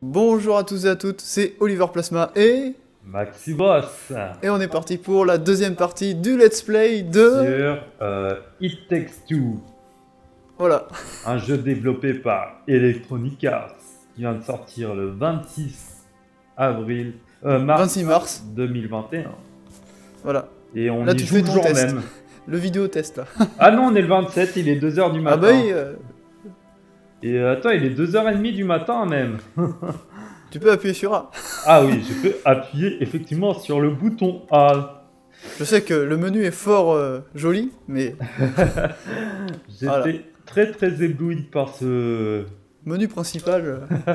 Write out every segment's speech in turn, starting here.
Bonjour à tous et à toutes, c'est Oliver Plasma et... Maxiboss Et on est parti pour la deuxième partie du let's play de... sur euh, It Takes Two, Voilà. un jeu développé par Electronic Arts qui vient de sortir le 26 avril, euh, mars 26 mars. 2021. Voilà. Et on Là, y tu joue fais le jour test. même. Le vidéo test là. Ah non, on est le 27, il est 2h du Ah matin. bah oui, euh, Et euh, attends, il est 2h30 du matin même. tu peux appuyer sur A. Ah oui, je peux appuyer effectivement sur le bouton A. Je sais que le menu est fort euh, joli, mais J'étais Voilà. très très ébloui par ce... menu principal euh,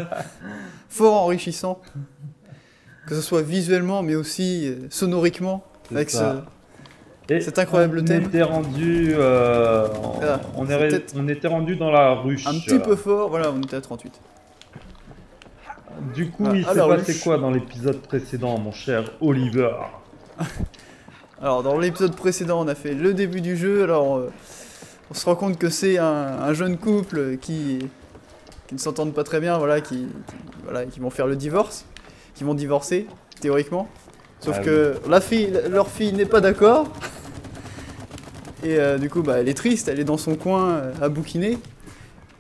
fort enrichissant. Que ce soit visuellement, mais aussi sonoriquement, avec ce... Cet incroyable on thème. Était rendu, euh, on, Ah, on, c'est est- peut-être on était rendu dans la ruche. un petit peu fort. Voilà, on était à 38. Du coup, Ah, il s'est passé quoi dans l'épisode précédent, mon cher Oliver? Alors, dans l'épisode précédent, on a fait le début du jeu. Alors, euh, on se rend compte que c'est un, un jeune couple qui, qui ne s'entendent pas très bien, voilà, qui, qui- voilà, qui vont faire le divorce, qui vont divorcer, théoriquement. Sauf Ah que la fille, leur fille n'est pas d'accord. Et euh, du coup, bah, elle est triste, elle est dans son coin euh, à bouquiner.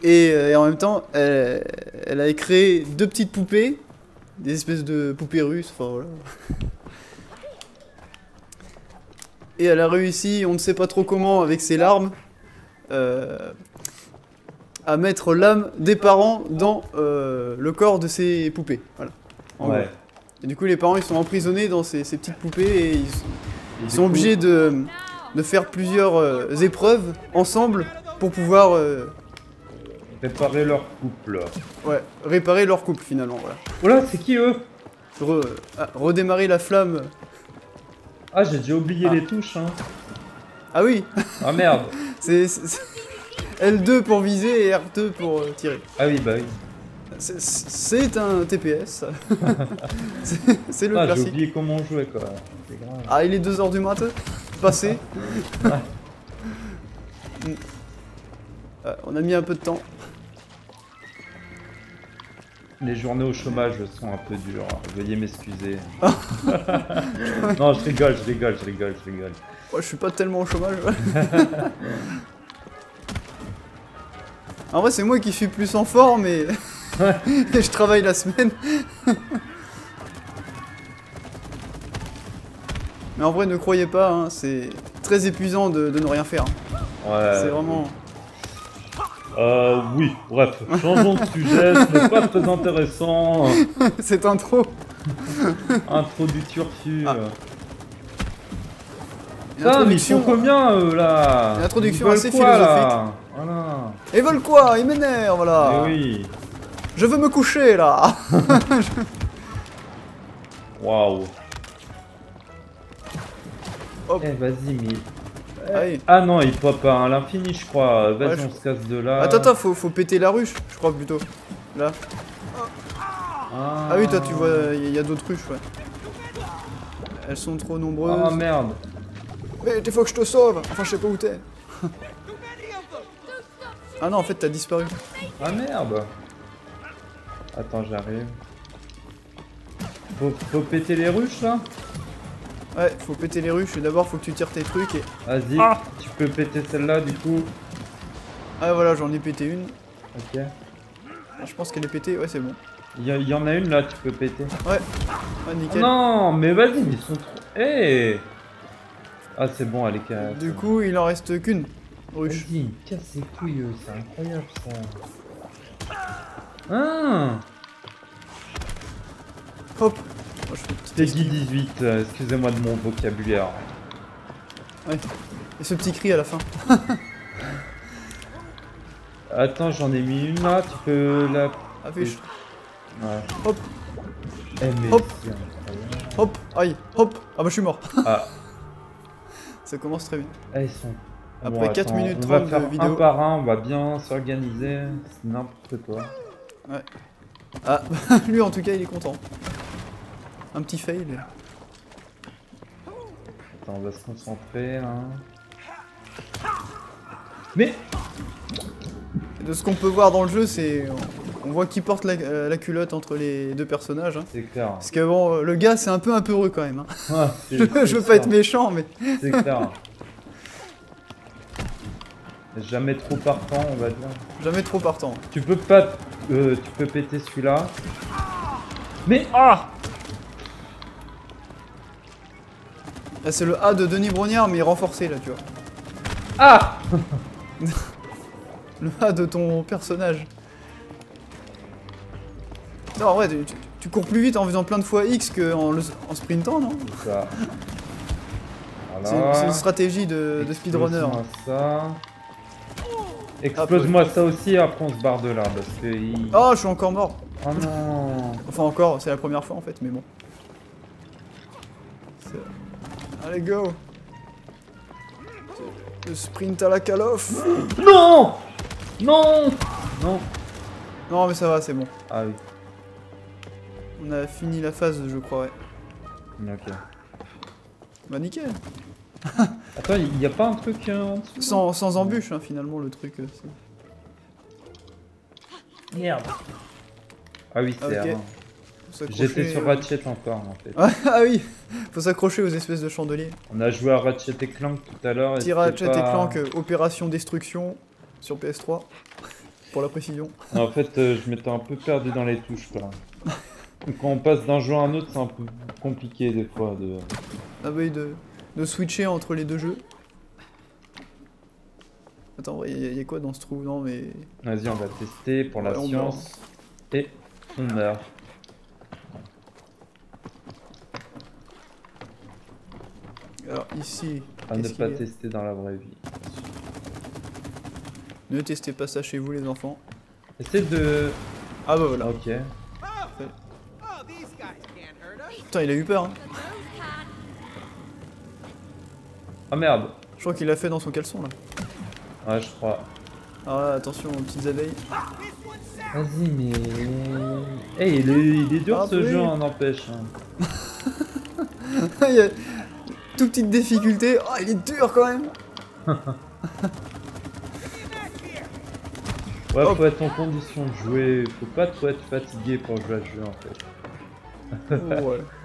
Et, euh, et en même temps, elle, elle a créé deux petites poupées, des espèces de poupées russes, enfin voilà. Et elle a réussi, on ne sait pas trop comment, avec ses larmes, euh, à mettre l'âme des parents dans euh, le corps de ses poupées. Voilà. En Ouais. gros. Et du coup, les parents, ils sont emprisonnés dans ces, ces petites poupées et ils, sont obligés de, de faire plusieurs euh, épreuves ensemble pour pouvoir euh, Réparer leur couple. ouais, réparer leur couple finalement. Voilà. Oh là, c'est qui eux? Re- ah, redémarrer la flamme. Ah, j'ai déjà oublié Ah. les touches. Hein. Ah oui, Ah merde. c'est- L2 pour viser et R2 pour euh, tirer. Ah oui, bah oui. C'est- un TPS. C'est- le Ah, j'ai classique. oublié comment on jouait quoi. Grave. Ah, il est 2h du matin Passé. Mm. Euh, on a mis un peu de temps. Les journées au chômage sont un peu dures. Veuillez m'excuser. non, je rigole, je rigole, je rigole, je rigole. Moi, je suis pas tellement au chômage. en vrai, c'est moi qui suis plus en forme et, et je travaille la semaine. Mais en vrai, ne croyez pas, hein, c'est très épuisant de, de ne rien faire. hein. Ouais. c'est vraiment. Euh, oui, bref, changeons de sujet, ce n'est pas très intéressant. c'est intro. Intro du turfu. Ah. Mais ils sont introduction. combien là? Une introduction Ils veulent assez quoi, là? Voilà. Ils veulent quoi? Ils m'énervent, voilà. Oui. Je veux me coucher là. Waouh. Hop. Eh, vas-y, mais. Ah oui. Ah non, il pop à l'infini, je crois. Vas-y, Ouais, je- on se casse de là. Attends, attends, faut, faut péter la ruche, je crois plutôt. Là. Ah, Ah oui, toi tu vois, il y, a d'autres ruches, ouais. Elles sont trop nombreuses. Ah merde. Mais il faut que je te sauve Enfin, je sais pas où t'es. ah non, en fait, t'as disparu. Ah merde. Attends, j'arrive. Faut, faut péter les ruches là Ouais, faut péter les ruches et d'abord faut que tu tires tes trucs et... Vas-y, Ah. tu peux péter celle-là du coup. Ah voilà, j'en ai pété une. Ok. Ah, Je pense qu'elle est pétée, ouais, c'est bon. Il y, a- il y en a une là, tu peux péter. Ouais. Ah, Oh nickel. non, mais vas-y, mais ils sont trop. Eh Ah, c'est bon, elle est carrée. Du coup, il en reste qu'une ruche. Vas-y, casse les couilles, c'est incroyable ça. Ah Hop petite Peggy 18, euh, excusez-moi de mon vocabulaire. Ouais. Et ce petit cri à la fin. Attends, j'en ai mis une là, tu peux la. Affiche. Ouais. Hop. Eh, mais Hop. Hop. Aïe. Hop. Ah bah, je suis mort. Ah, Ça commence très vite. eh, ils sont. Après 4 attends, minutes on va 30 de faire vidéo. un par un, on va bien s'organiser. C'est n'importe quoi. Ah, lui en tout cas, il est content. Un petit fail. Attends, on va se concentrer là. Mais De ce qu'on peut voir dans le jeu, c'est on voit qui porte la, euh, la culotte entre les deux personnages. hein. C'est clair. Parce que bon, le gars c'est un peu impeureux quand même. hein. Ah, Je, veux pas être méchant, mais C'est clair. Jamais trop partant, on va dire. jamais trop partant. Tu peux pas. Euh, tu peux péter celui-là. Mais. Ah Là c'est le A de Denis Brognard, mais renforcé là, tu vois. Ah Le A de ton personnage. Non, en vrai, tu, tu- tu cours plus vite en faisant plein de fois X qu'en en sprintant, non C'est Voilà. une stratégie de, de speedrunner. Ça. Explose-moi ça aussi, après on se barre de là. Parce que. il- Oh, je suis encore mort. Oh non Enfin, encore, c'est la première fois en fait, mais bon. Allez, go Le sprint à la Call of Non Non Non Non, mais ça va, c'est bon. Ah oui. On a fini la phase, je crois, ouais. Ok. Bah, nickel. Attends, il y a pas un truc euh, en dessous Sans, sans embûche, hein, finalement, le truc. euh, c'est- Merde. Ah oui, c'est Ok. R1. faut s'accrocher, J'étais sur euh, Ratchet encore en fait. Ah, ah oui Faut s'accrocher aux espèces de chandeliers. On a joué à Ratchet et Clank tout à l'heure. et Petit Ratchet pas- et Clank, Opération Destruction sur PS3. Pour la précision. En fait, euh, je m'étais un peu perdu dans les touches quoi. Quand on passe d'un jeu à un autre, c'est un peu compliqué des fois. De... Ah oui, de, de switcher entre les deux jeux. Attends, il y, a- y a quoi dans ce trou? Non, mais. Vas-y, on va tester pour la Ouais, on science. Et on meurt. Alors ici, À ne pas tester dans la vraie vie. ne testez pas ça chez vous, les enfants. Essaye de. Ah bah voilà. Ok. Putain, il a eu peur. Hein. Ah merde. Je crois qu'il l'a fait dans son caleçon là. Ouais, je crois. Alors là, attention aux petites abeilles. Vas-y, mais. Eh, il, est, il est dur Ah, ce oui. jeu, on empêche. hein. il y a toute petite difficulté. Oh, il est dur quand même. Ouais, Hop. faut être en condition de jouer. Faut pas trop être fatigué pour jouer à ce jeu en fait. Oh, ouais.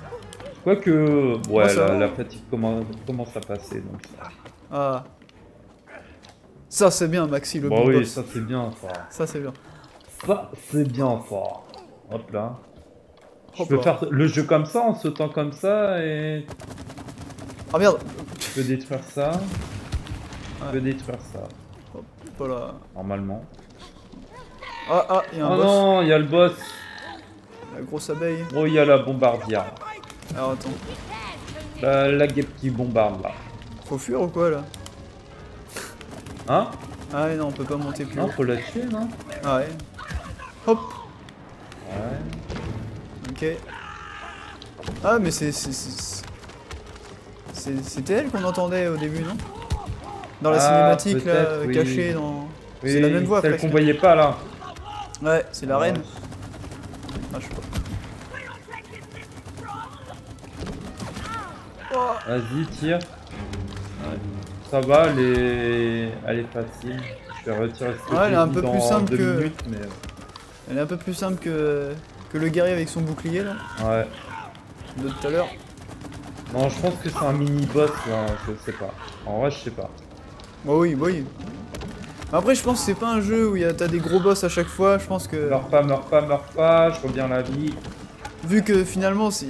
Quoique. Ouais, ça la, la fatigue commence, commence à passer donc ça. Ah. Ça, c'est bien, Maxi, le Bon, beatbox. oui, ça c'est bien ça. Ça, c'est bien. Ça c'est bien ça. Hop là. Je peux faire le jeu comme ça en sautant comme ça et Ah merde je peux détruire ça. Je Ouais. peux détruire ça. Voilà. Normalement. Ah, ah, il y a un Oh boss. non, il y a le boss. La grosse abeille. Oh, il y a la bombardière. Alors attends. La, la guêpe qui bombarde là. Faut fuir ou quoi là Hein Ah ouais, non, on peut pas monter plus Non, haut. faut la tuer, non Ah ouais. Hop Ouais. Ok. Ah, mais c'est. C'était elle qu'on entendait au début, non Dans la Ah, cinématique là, oui. cachée dans. Oui, c'est la même voix Celle qu'on voyait pas là. Ouais, c'est la reine. Ah, je sais pas. Vas-y, tire. Ça va, elle est... elle est facile. Je vais retirer ce que Ouais, elle est un peu plus simple que- minutes, mais... Elle est un peu plus simple que, que le guerrier avec son bouclier là, Ouais. de tout à l'heure. Non, je pense que c'est un mini-boss, là. Je sais pas. En vrai, je sais pas. Bah oui, bah oui. Après, je pense que c'est pas un jeu où il y a- t'as des gros boss à chaque fois. Je pense que, Meurs pas, meurs pas, meurs pas. Je reviens la vie. vu que finalement, si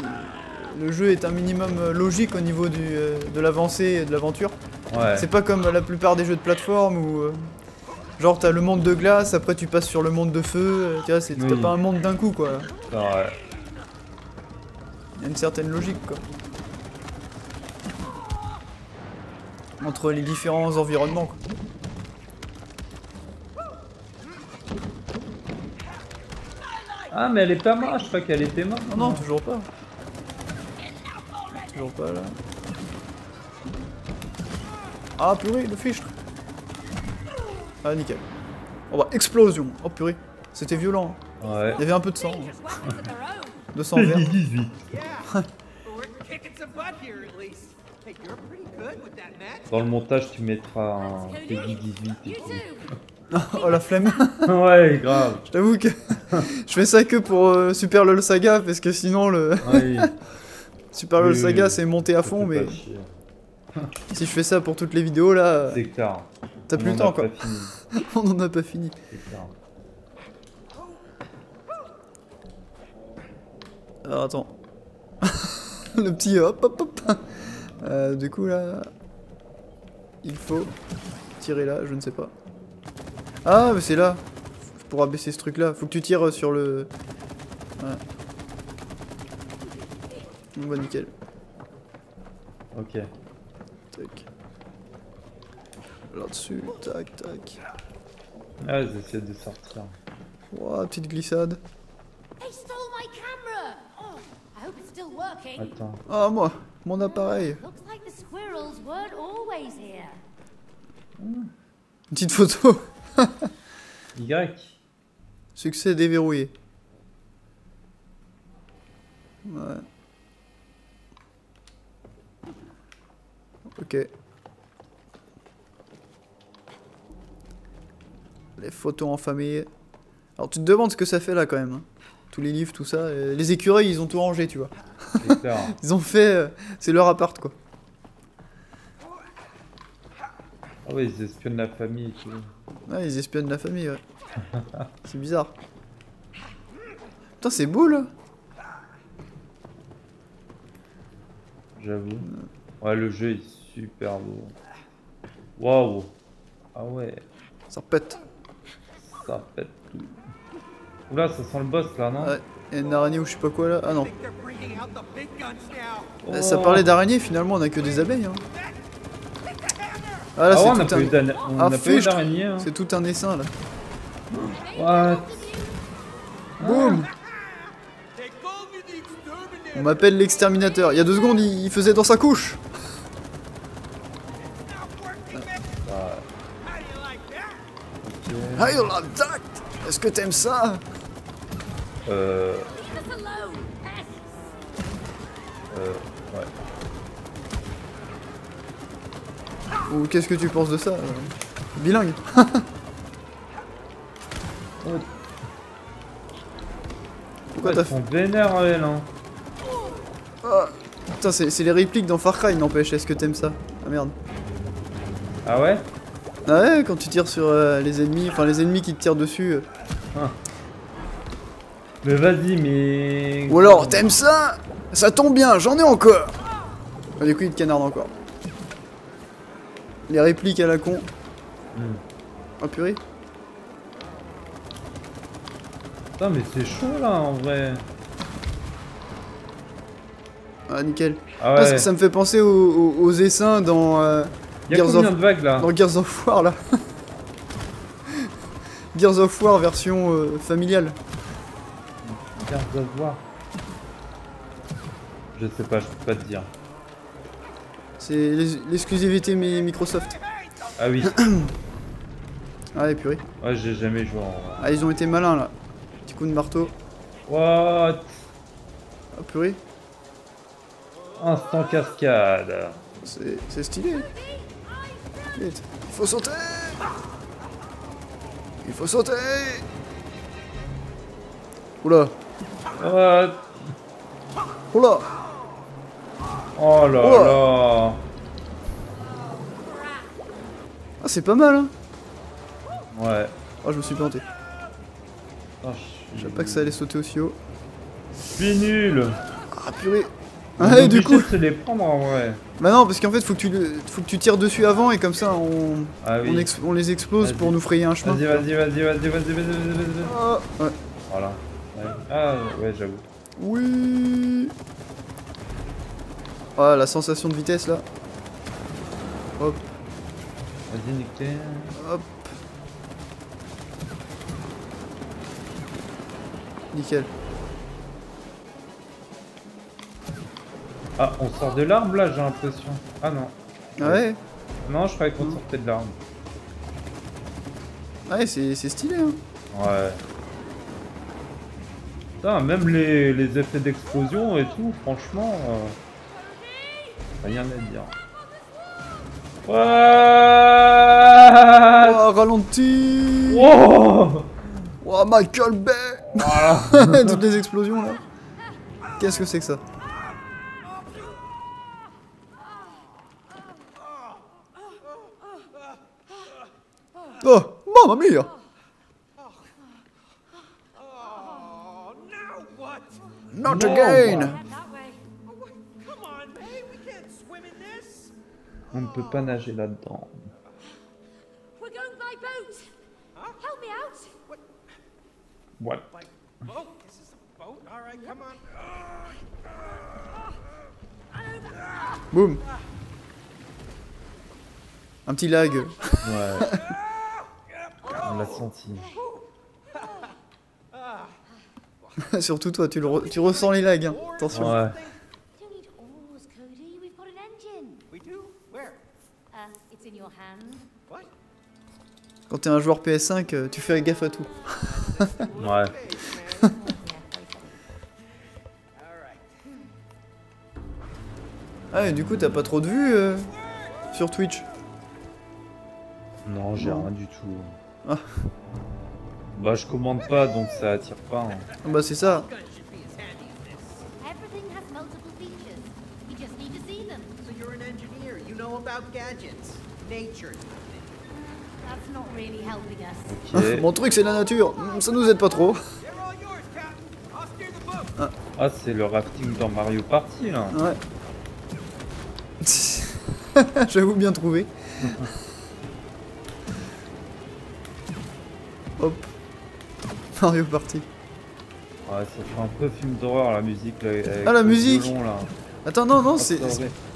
le jeu est un minimum euh, logique au niveau du, euh, de l'avancée et de l'aventure, Ouais. c'est pas comme la plupart des jeux de plateforme où, euh, genre, t'as le monde de glace, après tu passes sur le monde de feu. tu vois, c'est t'as Oui. pas un monde d'un coup quoi. Ouais. Il y a une certaine logique quoi. Entre les différents environnements quoi. Ah, mais elle est pas morte. Je crois qu'elle était morte. Non, non, toujours pas. Toujours pas là. Ah purée, le fichtre. Ah nickel. Oh bah explosion. Oh purée. C'était violent. hein. Ouais. Il y avait un peu de sang. De sang vert. 18. Yeah. But we're kicking some butt here at least. Hey, you're pretty good with that net. Dans le montage, tu mettras un Peggy 18 et tout. Oh la flemme. ouais, grave. Je t'avoue que je fais ça que pour euh, Super LOL Saga parce que sinon le Super LOL Saga c'est monté à fond mais chier. si je fais ça pour toutes les vidéos là, C'est clair. t'as plus le temps quoi. On en a pas fini. clair. Alors attends. le petit hop hop hop. Euh, du coup là, il faut tirer là, je ne sais pas. Ah mais c'est là. Pour abaisser ce truc là, faut que tu tires sur le. Ouais. Bon bah nickel. Ok. Tac. Là-dessus, tac tac. Ah, j'essaie de sortir. Ouah, petite glissade. They stole my camera! Oh, I hope it's still working. Attends. Ah moi, mon appareil. Looks like the squirrels weren't always here. Une petite photo. Y. Succès déverrouillé. Ouais. Ok. Les photos en famille. Alors tu te demandes ce que ça fait là quand même. hein. Tous les livres, tout ça. et les écureuils, ils ont tout rangé, tu vois. Ils ont fait... euh, c'est leur appart, quoi. Ah ouais, ils espionnent la famille et tout. Ouais, ils espionnent la famille, ouais. c'est bizarre. Putain, c'est beau, là. J'avoue. Ouais, le jeu est super beau. Waouh. Ah ouais, Ça pète. ça pète tout. Oula, ça sent le boss là, non Ouais. Et une araignée ou je sais pas quoi, là. Ah non. now. Euh, Ça Oh. parlait d'araignées, finalement, on a que des abeilles, hein. Ah là, Ah ouais, c'est tout, un... on Ah, d'araignée. Hein. c'est tout un essaim, là. What? Boum. On m'appelle l'exterminateur. Il y a deux secondes, il faisait dans sa couche. Not working, man. Ah, How do you like Ah, Est-ce que t'aimes ça? Euh, euh, ouais. Ou qu'est-ce que tu penses de ça euh, Bilingue? Oh, Pourquoi t'as sont vénères, elles, hein. Putain, c'est c'est les répliques dans Far Cry, n'empêche. Est-ce que t'aimes ça? Ah merde. Ah ouais? Ah ouais, quand tu tires sur euh, les ennemis, enfin les ennemis qui te tirent dessus. euh. Mais vas-y, mais... Ou alors, t'aimes ça? Ça tombe bien, j'en ai encore Ah, Du coup, il te canarde encore. Les répliques à la con. Hmm. Oh purée. Putain, mais c'est chaud, là, en vrai. Ah nickel. Ah Ah, ouais. ça, ça me fait penser aux, aux- aux essaims dans, euh, Y'a Gears combien of- de vagues, là dans Gears of War là. Gears of War version euh, familiale. Gears of War. Je sais pas, je peux pas te dire. C'est l'exclusivité mi- Microsoft. Ah oui. Ah et purée. Ouais, j'ai jamais joué en... Ah ils ont été malins là. Petit coup de marteau. What? Ah purée. Instant cascade. C'est c'est stylé. Vite. Il faut sauter Il faut sauter Oula What Oula Oh là Oh. là Ah c'est pas mal hein Ouais. Oh je me suis planté. Oh, Je savais pas que ça allait sauter aussi haut. Je suis nul Ah purée Ah et du coup les prendre en vrai. Bah non parce qu'en fait faut que tu le- faut que tu tires dessus avant et comme ça on, Ah oui. on, ex- on les explose pour nous frayer un chemin. Vas-y, vas-y, vas-y, vas-y, vas-y, vas-y, vas-y, vas-y. Ah, ouais. Voilà. Ouais. Ah ouais, j'avoue. Oui Ah la sensation de vitesse là. Hop, Vas-y, nique hop. Nickel. Ah, on sort de l'arbre là, j'ai l'impression. Ah non. Ah ouais Non, je croyais qu'on Mm. sortait de l'arbre. Ouais c'est stylé hein. Ouais. Putain, même les, les effets d'explosion et tout, franchement, euh, rien à dire. Ouais Oh ralenti Oh Oh, Michael Bay Voilà Toutes les explosions là. Qu'est-ce que c'est que ça Oh, mamma mia Oh, what? Not No. again on, May, we can't swim in this. On ne peut pas nager là-dedans. We're going by boat. Help me out. Voilà. Like, boat? This is a boat? All right, come on. Boum Un petit lag. Ouais. On l'a senti. Surtout toi, tu, le re- tu ressens les lags. hein. Attention. Ouais. Quand t'es un joueur PS5, euh, tu fais gaffe à tout. Ouais. Ah, et du coup, t'as pas trop de vues euh, sur Twitch? Non, j'ai rien du tout. Ah. Bah, je commande pas, donc ça attire pas. hein. Ah Bah, c'est ça. Ok. Mon truc, c'est la nature. Hmm, Ça nous aide pas trop. Ah, c'est le rafting dans Mario Party, là. Ouais. J'avoue bien trouvé. Hop. Mario Party. Ouais, ça fait un peu film d'horreur, la musique, là. avec Ah, la musique violon, là. Attends, non, non, c'est.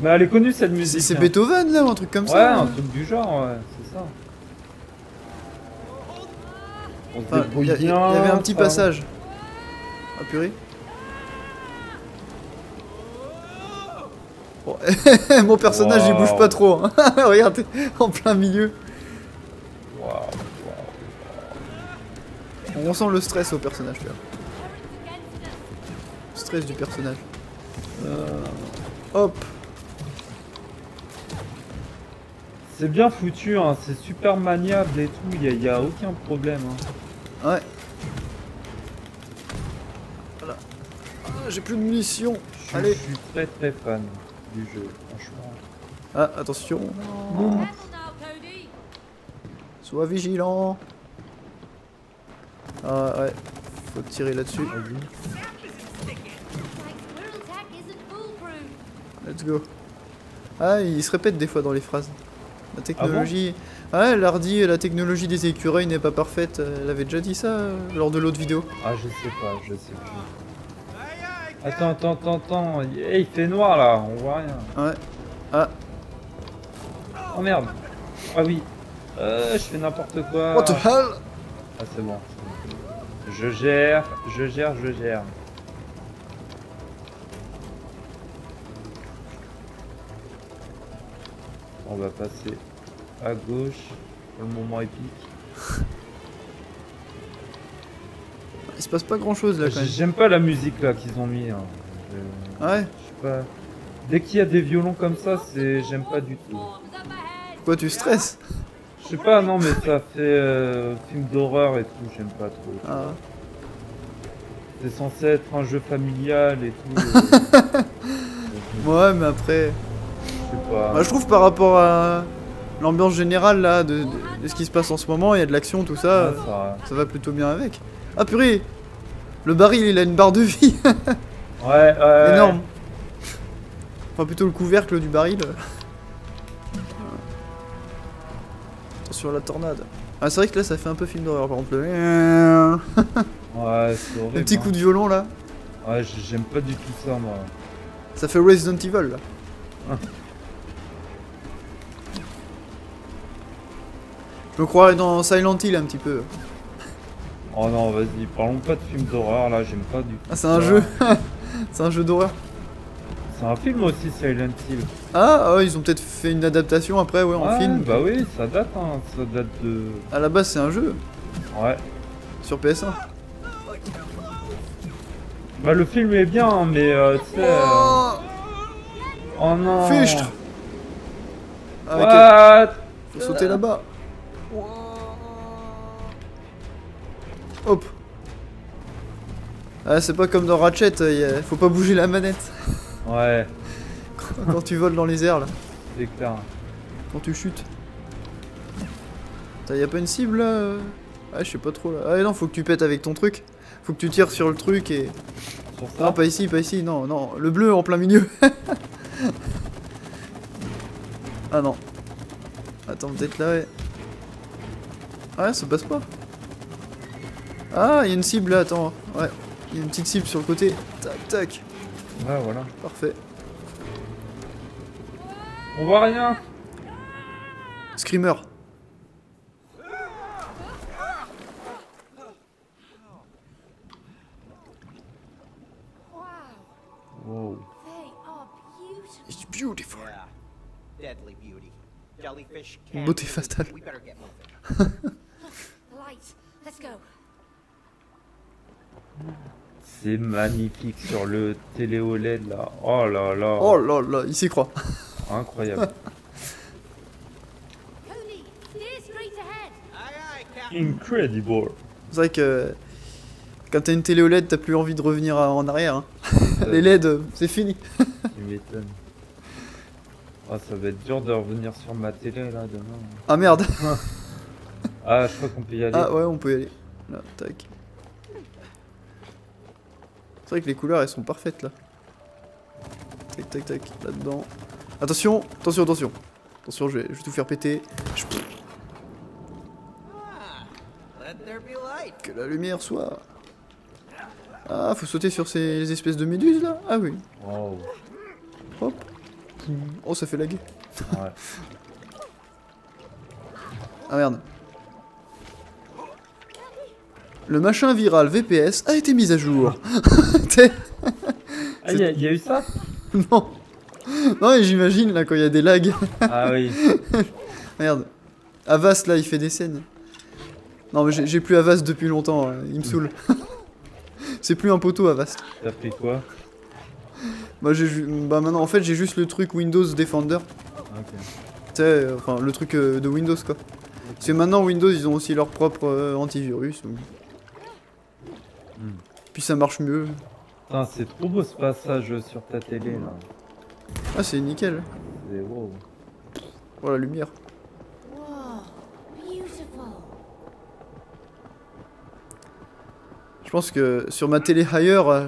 Mais elle est connue, cette musique. c'est hein. Beethoven là, ou un truc comme Ouais, ça. un là. truc du genre, ouais, c'est ça. On se Il y, avait un petit ça. passage. Ah purée. Bon, Mon personnage il bouge pas trop. hein. Regarde, en plein milieu. Waouh. On ressent le stress au personnage. tu vois. Stress du personnage. Hop. C'est bien foutu, hein, c'est super maniable et tout, il y, a aucun problème. hein. Ouais. Voilà. Ah, J'ai plus de munitions. Je suis- Allez. je suis très très fan du jeu, franchement. Ah, attention. Sois vigilant. Ah ouais. Faut tirer là-dessus. Let's go. Ah, il se répète des fois dans les phrases. La Ah technologie. Ah, elle a redit la technologie des écureuils n'est pas parfaite. Elle avait déjà dit ça euh, lors de l'autre vidéo. Ah, je sais pas, je sais plus. Attends, attends, attends, attends. Eh, il fait noir là, on voit rien. Ouais. Ah, Oh merde. Ah oui. Euh, je fais n'importe quoi. what the hell? Ah, c'est bon. Je gère, je gère, je gère. On va passer à gauche pour le moment épique. Il se passe pas grand chose là quand même. J'aime pas la musique là qu'ils ont mis. hein. Je- Ouais. je sais pas. Dès qu'il y a des violons comme ça, c'est j'aime pas du tout. Pourquoi tu stresses? Sais pas, non, mais ça fait euh, film d'horreur et tout, j'aime pas trop. Ah. C'est censé être un jeu familial et tout. euh, Ouais, mais après. je sais pas. Bah, je trouve par rapport à l'ambiance générale là de, de- de ce qui se passe en ce moment, il y a de l'action, tout ça. Ouais, ça- Ça va plutôt bien avec. Ah purée Le baril il a une barre de vie Ouais, ouais. énorme. Enfin plutôt le couvercle du baril. Attention à la tornade. Ah c'est vrai que là ça fait un peu film d'horreur par contre. Le, Ouais, c'est horrible. le petit hein. coup de violon là. Ouais, j'aime pas du tout ça, moi. Ça fait Resident Evil là. Ah. Je me croirais dans Silent Hill un petit peu. Oh non, vas-y, parlons pas de film d'horreur là, j'aime pas du tout. Ah c'est un jeu. c'est un jeu d'horreur. C'est un film aussi, Silent Hill. Ah, ah, ils ont peut-être fait une adaptation après ouais en Ouais, film. Bah oui, ça date, hein. Ça date de. À la base c'est un jeu Ouais. sur PS1. Bah le film est bien, hein, mais euh, tu sais. euh, Oh Oh non. Fichtre Ah. What? Faut sauter là-bas. Hop. Ah, c'est pas comme dans Ratchet, faut pas bouger la manette Ouais, quand tu voles dans les airs là, c'est clair. quand tu chutes. T'as y a pas une cible là euh Ah, je sais pas trop là. Ah non, faut que tu pètes avec ton truc. Faut que tu tires sur le truc et. Sur ça Non, pas ici, pas ici, non, non. Le bleu en plein milieu. ah non. Attends, peut-être là, ouais. Ah ouais, ça passe pas. Ah, il y a une cible là, attends. Ouais, il y a une petite cible sur le côté. Tac, tac. Ouais, voilà. Parfait. On voit rien Screamer. Wow, Wow. they are beautiful. It's beautiful. Deadly beauty. Jellyfish fatale. We better get moving. Let's go. C'est magnifique sur le télé OLED là. Oh là là. Oh là là, il s'y croit. Incroyable. Incredible. C'est vrai que quand t'as une télé OLED, t'as plus envie de revenir en arrière. hein. Les LED, c'est fini. Tu m'étonnes. Ah, ça va être dur de revenir sur ma télé là demain. Ah merde. Ah, je crois qu'on peut y aller. Ah ouais, on peut y aller. Là, tac. C'est vrai que les couleurs, elles sont parfaites là. Tac, tac, tac, là-dedans. Attention, attention, attention. Attention, je vais, je vais tout faire péter. Je-. Que la lumière soit... Ah, faut sauter sur ces espèces de méduses là Ah oui. Wow. Hop. Oh, ça fait laguer. Ouais. Ah merde. Le machin viral VPS a été mis à jour. Ah, il y, a- y a eu ça? Non. Non, mais j'imagine là quand il y a des lags. Ah oui. Merde. Avast là, il fait des scènes. Non, mais j'ai- plus Avast depuis longtemps, hein, il me saoule. C'est plus un poteau Avast. T'as pris quoi? Bah, j'ai bah maintenant en fait j'ai juste le truc Windows Defender. Ok. Tu sais, euh, enfin le truc euh, de Windows quoi. Parce que maintenant Windows ils ont aussi leur propre euh, antivirus. donc. Puis ça marche mieux. Putain, c'est trop beau ce passage sur ta télé là. Ah c'est nickel. C'est wow. Oh la lumière. Je pense que sur ma télé Higher, euh,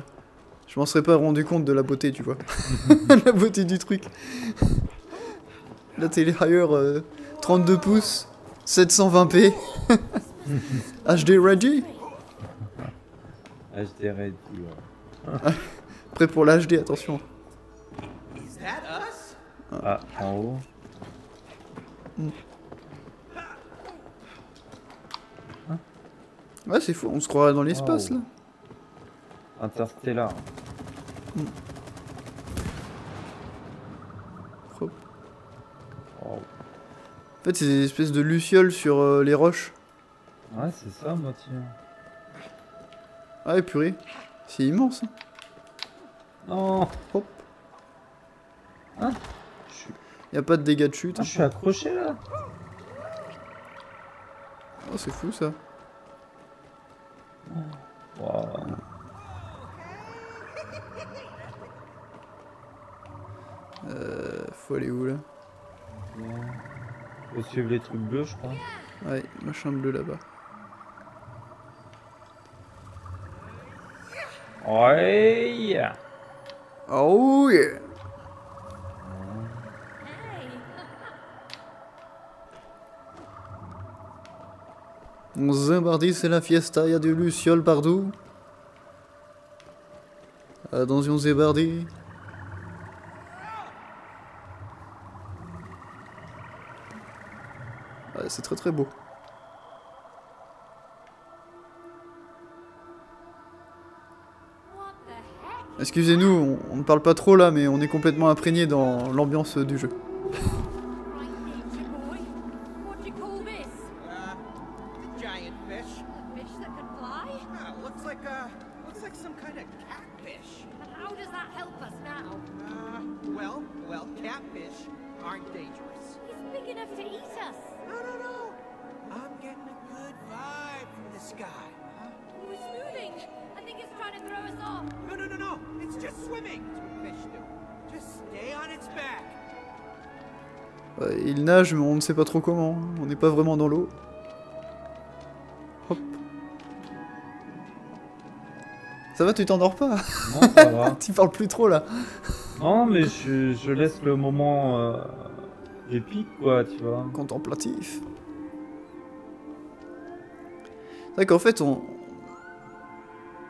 je m'en serais pas rendu compte de la beauté, tu vois. la beauté du truc. La télé Higher, euh, 32 pouces, 720p, HD ready, HD ouais. prêt pour l'HD, attention. Is that us? Ah, en haut. Ouais, c'est fou, on se croirait dans l'espace Wow. là. Interstellar. Wow. En fait, c'est des espèces de lucioles sur euh, les roches. Ouais, c'est ça, moi, tiens. Ah, et purée, c'est immense. hein. Non Hop. Je suis, Y a pas de dégâts de chute. ah, je suis accroché là. Oh, c'est fou ça. Wow. Euh, faut aller où là? Faut suivre les trucs bleus, je crois. Ouais, machin bleu là-bas. Oh yeah Hey. On Zimbardi, c'est la fiesta, y a du luciole partout. Attention Zimbardi. Ouais, c'est très très beau. Excusez-nous, on, ne parle pas trop là, mais on est complètement imprégné dans l'ambiance du jeu. Sait pas trop comment. On n'est pas vraiment dans l'eau. Hop. Ça va, tu t'endors pas? Non, ça va. Tu parles plus trop là. Non, mais je, je laisse le moment euh, épique, quoi, tu vois. Contemplatif. C'est vrai qu'en fait, on...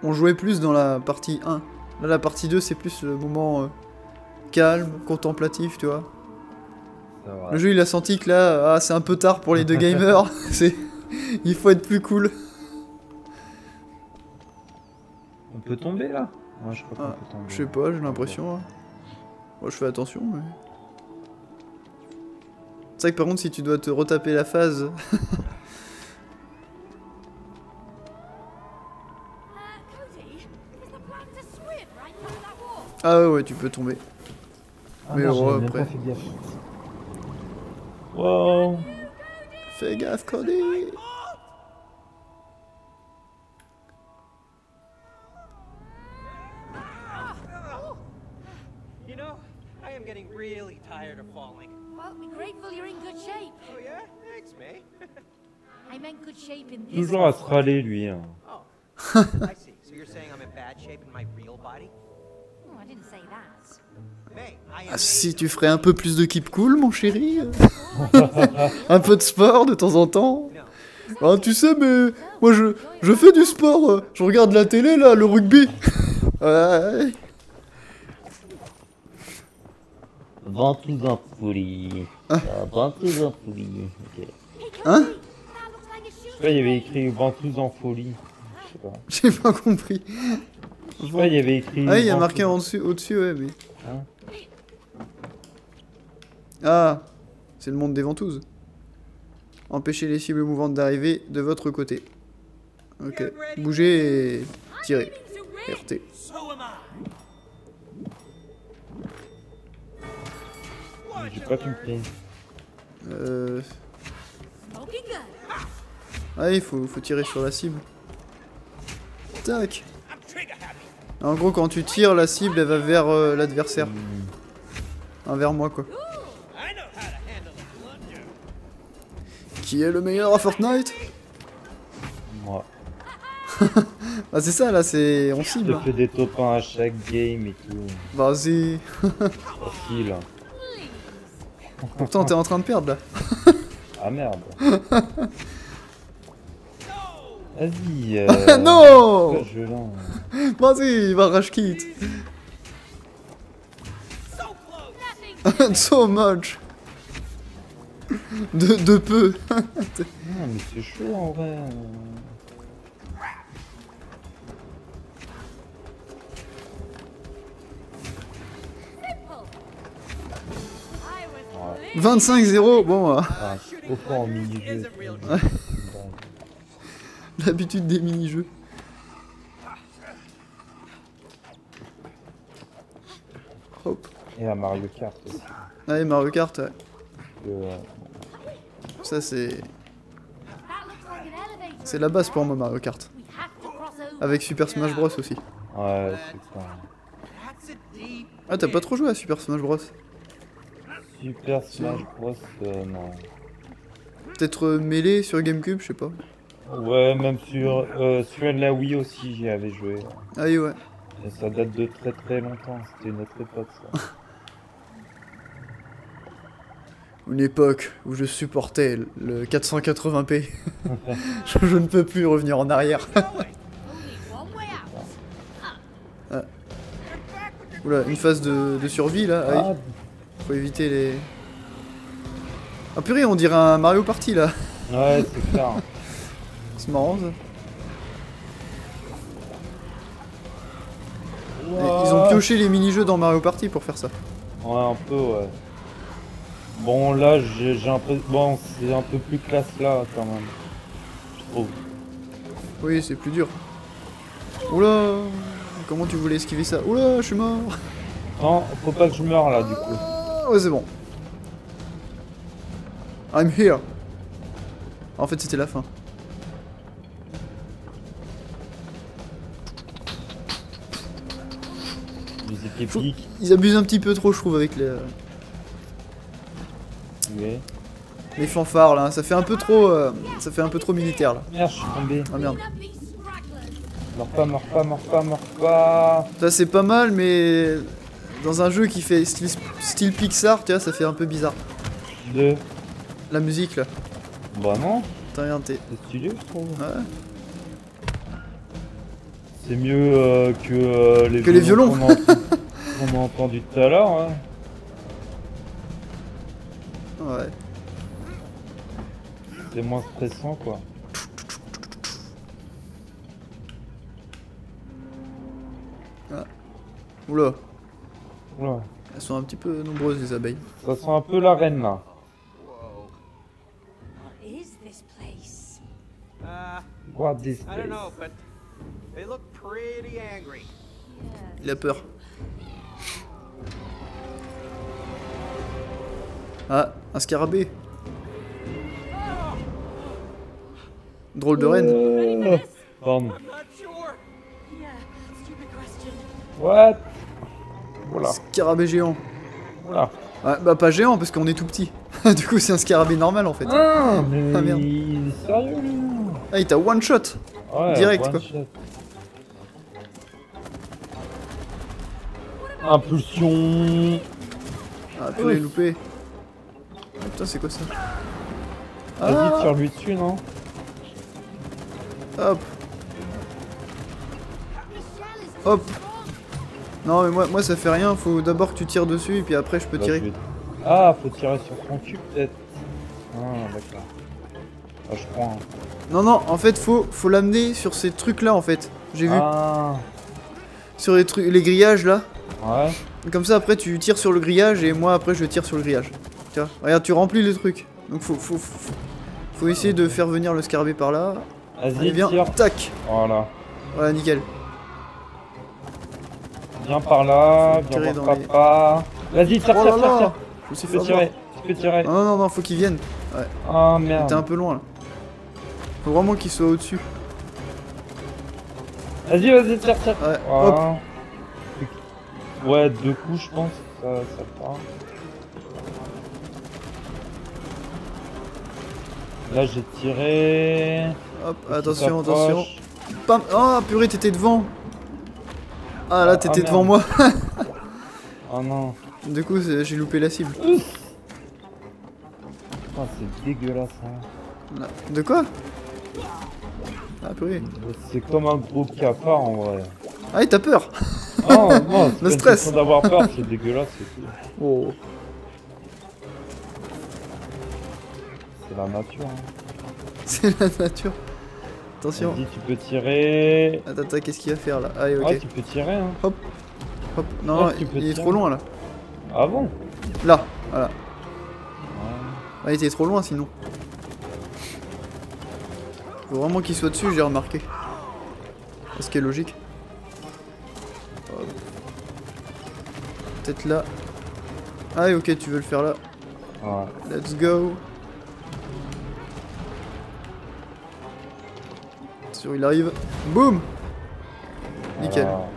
on jouait plus dans la partie 1. Là, la partie 2, c'est plus le moment euh, calme, contemplatif, tu vois. Le jeu, il a senti que là, ah, c'est un peu tard pour les deux gamers. c'est... Il faut être plus cool. On peut tomber là? Moi, je crois qu'on Ah, peut tomber. Je sais pas, j'ai l'impression. hein. Moi, je fais attention, mais... C'est vrai que par contre, si tu dois te retaper la phase... Ah ouais, ouais, tu peux tomber. Ah, Mais ouais, même après. Pas fait gaffe. Wow Fais gaffe, Cody You know, I am getting really tired of falling. Well, be grateful you're in good shape. Oh, yeah? Thanks, May. I meant good shape in this. Toujours à se râler, lui. hein. Oh. Ah, si tu ferais un peu plus de keep cool, mon chéri Un peu de sport de temps en temps. Ah, tu sais, mais... Moi, je, je fais du sport. Je regarde la télé, là, le rugby. Ouais. En folie. Ah, Ventouse en folie. Ok. Hey, Cody, Hein? Je sais pas, il y avait écrit ventouse en folie. Je sais pas. J'ai pas compris. Je sais pas, il y avait écrit. Ah, il y a marqué en dessus, au-dessus, ouais, mais... Hein Ah, c'est le monde des ventouses. Empêchez les cibles mouvantes d'arriver de votre côté. Ok. Bougez et tirez. RT. J'ai pas compris. Euh... Ah, il faut, faut tirer sur la cible. Tac. En gros, quand tu tires, la cible, elle va vers euh, l'adversaire. Un vers moi, quoi. Qui est le meilleur à Fortnite Moi. Ah, c'est ça, là, c'est... On Je cible. fais des top 1 à chaque game et tout. Vas-y. Facile. Pourtant, t'es en train de perdre, là. Ah merde. Vas-y. Euh... non Je. Vas-y, va rush close. so much. De, de peu. Non, mais c'est chaud en vrai. Ouais. pleased. 25-0, bon, euh, Ah, en mini-jeu. Ouais. l'habitude des mini-jeux. Hop. Et à Mario Kart aussi. Allez, Mario Kart, ouais. Euh, ça c'est... C'est la base pour moi, Mario Kart. Avec Super Smash Bros aussi. ouais, c'est. Ah, t'as pas trop joué à Super Smash Bros? Super Smash Bros. euh, non. Peut-être euh, mêlé sur Gamecube, je sais pas. Ouais, même sur, euh, sur la Wii aussi, j'y avais joué. Ah oui, ouais. Et ça date de très très longtemps, c'était une autre époque ça. Une époque où je supportais le 480p. je, je ne peux plus revenir en arrière. Your Oula, une phase de, de survie là. Ah, oui. Ah, Faut éviter les... Ah purée, on dirait un Mario Party là. ouais, c'est clair. C'est marrant ça. Ils ont pioché les mini-jeux dans Mario Party pour faire ça. Ouais, un peu, ouais. Bon, là, j'ai un peu... Bon, c'est un peu plus classe là, quand même. Je trouve. Oui, c'est plus dur. Oula Comment tu voulais esquiver ça? Oula, je suis mort Non, faut pas que je meure, là, du coup. Ah, ouais, c'est bon. I'm here En fait, c'était la fin. Ils abusent un petit peu trop, je trouve, avec les... Euh, les fanfares là. Ça fait un peu trop, euh, ça fait un peu trop militaire là. Merde, je suis tombé. Ah merde. Meurs pas, meurs pas, meurs pas, meurs pas. Ça c'est pas mal, mais dans un jeu qui fait style, style Pixar, tu vois, ça fait un peu bizarre. Deux. La musique là. Bah non, T'as rien, t'es. c'est stylé, je trouve. Ouais. C'est mieux euh, que euh, les Que les violons. qu'on a, ent- qu'on a entendu tout à l'heure. hein. Ouais. C'est moins stressant, quoi. Oula. Oula. Elles sont un petit peu nombreuses les abeilles. Ça sent un peu la reine, là. What is this place? Uh, What this I don't know, but they look pretty angry. Il a peur. Ah, un scarabée. Drôle de reine. Euh, Pardon. Question. What? Voilà. Scarabée géant. Voilà. Ouais, bah pas géant parce qu'on est tout petit. du coup c'est un scarabée normal en fait. Ah, mais Ah, merde. il est sérieux, lui? Ah il t'a one shot. Ouais, Direct, one quoi. shot. Impulsion. Ah purée loupé. Putain c'est quoi ça Vas-y, Ah, tire-lui dessus, non hop, hop. Non mais moi, moi ça fait rien, faut d'abord que tu tires dessus et puis après je peux tirer. vais- Ah, faut tirer sur son cul, peut-être. Ah, d'accord. Ah, je crois. hein. Non non, en fait faut, faut l'amener sur ces trucs là en fait. J'ai vu. Ah, Sur les trucs les grillages là. ouais. Comme ça après tu tires sur le grillage et moi après je tire sur le grillage. Tu vois, regarde tu remplis les trucs. Donc faut, faut, faut, faut essayer de faire venir le scarabée par là. Vas-y, viens, tac. Voilà. Voilà nickel. Viens par là, viens voir dans les- papa. Vas-y, tire, Oh tire, tire, tire. Je Tu fait peux avoir. tirer, tu peux tirer. Non non non, non faut qu'ils viennent. Ah T'es un merde. peu loin là. Faut vraiment qu'ils soient au-dessus. Vas-y, vas-y, tire, tire. Ouais, hop. Ouais, deux coups, je pense. Ça, ça le Là, j'ai tiré. Hop, attention, attention. Pam Oh purée, t'étais devant. Ah là, t'étais ah, devant moi. Oh non. du coup, j'ai loupé la cible. Ah, c'est dégueulasse. Hein. De quoi? Ah purée. C'est comme un gros cafard en vrai. Ah, et t'as peur Non, non, Le stress. d'avoir peur, c'est dégueulasse. Oh. C'est la nature. Hein. C'est la nature. Attention. Vas-y, tu peux tirer. Attends, attends, qu'est-ce qu'il va faire là? Allez, ok. Ouais, tu peux tirer. Hein. Hop. Non, Ouais, tu il, est trop loin là. Ah bon? Là, voilà. Ouais. Ah, il était trop loin sinon. Faut vraiment qu'il soit dessus, j'ai remarqué. Ce qui est logique? Hop. Peut-être là. Ah, ok, tu veux le faire là. Ouais. Let's go. Attention, il arrive. Boum Nickel. Alors,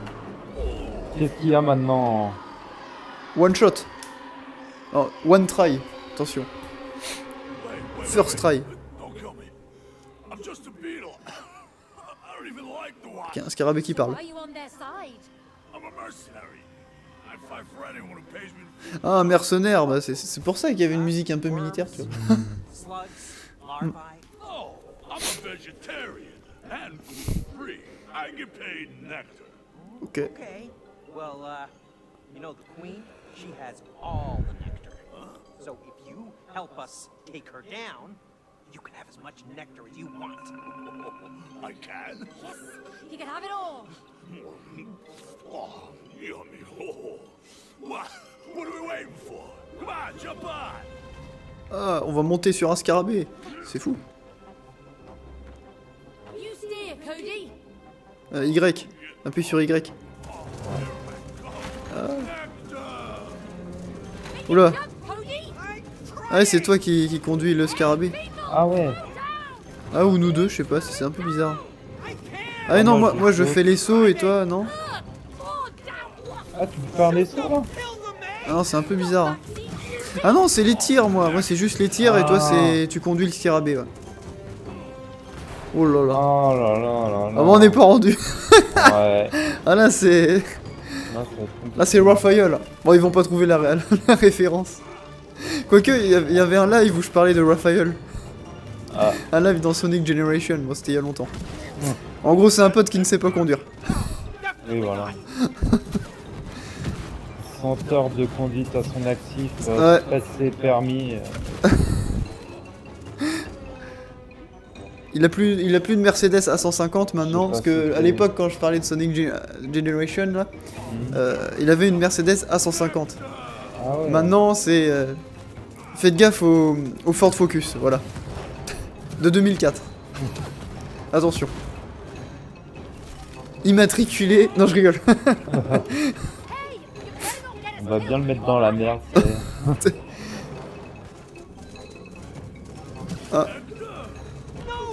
Qu'est-ce qu'il y a maintenant One shot. Oh, one try. Attention. First try. Don't kill me. I'm just a beetle. I don't even like the wild. Ok, un scarabée qui parle. Ah, un mercenaire, bah c'est- c'est pour ça qu'il y avait une musique un peu militaire, tu vois. I get paid nectar. Ok. Okay. Well, uh, you know, the queen, she has all the nectar. So if you help us take her down, you can have as much nectar as you want. I can. Yes, he can have it all. Oh, yummy. Oh. What? What are we waiting for? Come on, jump on. Ah, on va monter sur un scarabée. C'est fou. You steer, Cody. Euh, y. Appuie sur Y. Ah. Oula. Ah, c'est toi qui, qui conduis le scarabée. Ah ouais. Ah, ou nous deux, je sais pas, c'est un peu bizarre. Ah, mais non, moi, moi, je moi je fais les sauts et toi, non. Ah, tu peux faire les sauts là Ah non, c'est un peu bizarre. hein. Ah non, c'est les tirs, moi. Moi, c'est juste les tirs et toi, Ah. c'est tu conduis le scarabée. Ouais. Oh là là. Oh là là là là. Ah bon, on n'est pas rendu. Ouais. Ah là, c'est. Là, c'est Raphaël. là. Bon, ils vont pas trouver la, la référence. Quoique, il y avait- il y avait un live où je parlais de Raphaël. Ah. Un live dans Sonic Generation. Bon, c'était il y a longtemps. En gros, c'est un pote qui ne sait pas conduire. Oui, voilà. 100 heures de conduite à son actif, euh, Ouais. passer permis. euh, Il a plus, il a plus de Mercedes à 150 maintenant, parce que si à l'époque, quand je parlais de Sonic Gen- Generation, là, euh, il avait une Mercedes à 150. Ah ouais. Maintenant, c'est. euh, Faites gaffe au, au Ford Focus, voilà. De 2004. Attention. Immatriculé. Non, je rigole. On va bien le mettre dans la merde.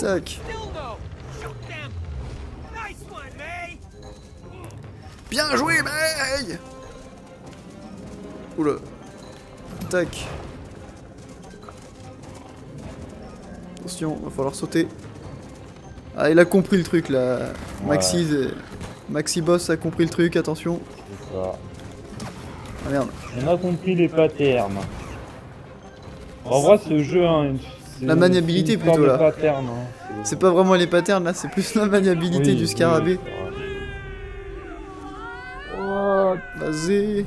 Tac. Bien joué, May Oula. Tac. Attention, va falloir sauter. Ah, il a compris le truc là. Maxi, Maxi Boss a compris le truc, attention. ça. Ah merde. On a compris les patterns. En vrai, ce jeu, hein, La maniabilité, plutôt, là. hein. C'est pas vraiment les patterns là, c'est plus la maniabilité Oui, du scarabée. vrai. Vas-y.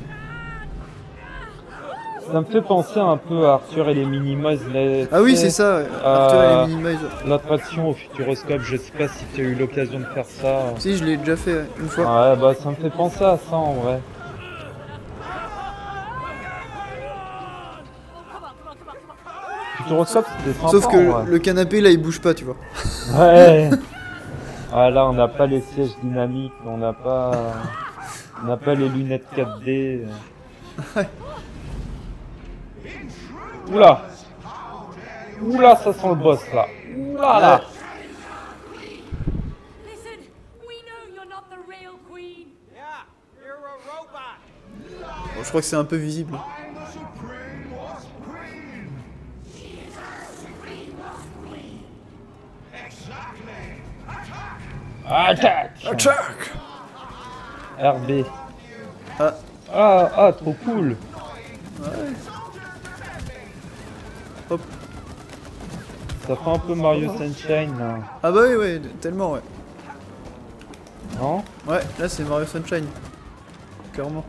Ça me fait penser un peu à Arthur et les Minimoys. la- Ah oui, c'est ça. ouais. Arthur et Euh, les Minimize. L'attraction au Futuroscope, je sais pas si tu as eu l'occasion de faire ça. Si, je l'ai déjà fait une fois. Ouais, bah ça me fait penser à ça en vrai. Futuroscope, c'était sympa. Sauf que le canapé là il bouge pas, tu vois. Ouais. Ah là, on n'a pas les sièges dynamiques, on n'a pas, on n'a pas les lunettes 4D. Oula. Oula, ça sent le boss là. Oula là. Listen, we know you're not the real queen. Yeah, you're a robot! Bon, je crois que c'est un peu visible. Attaque. Attack RB. Ah. Ah, ah, trop cool. Hop. Ça fait un peu Mario Sunshine là. Ah bah oui, ouais, tellement ouais. Non? Ouais, là c'est Mario Sunshine. Clairement.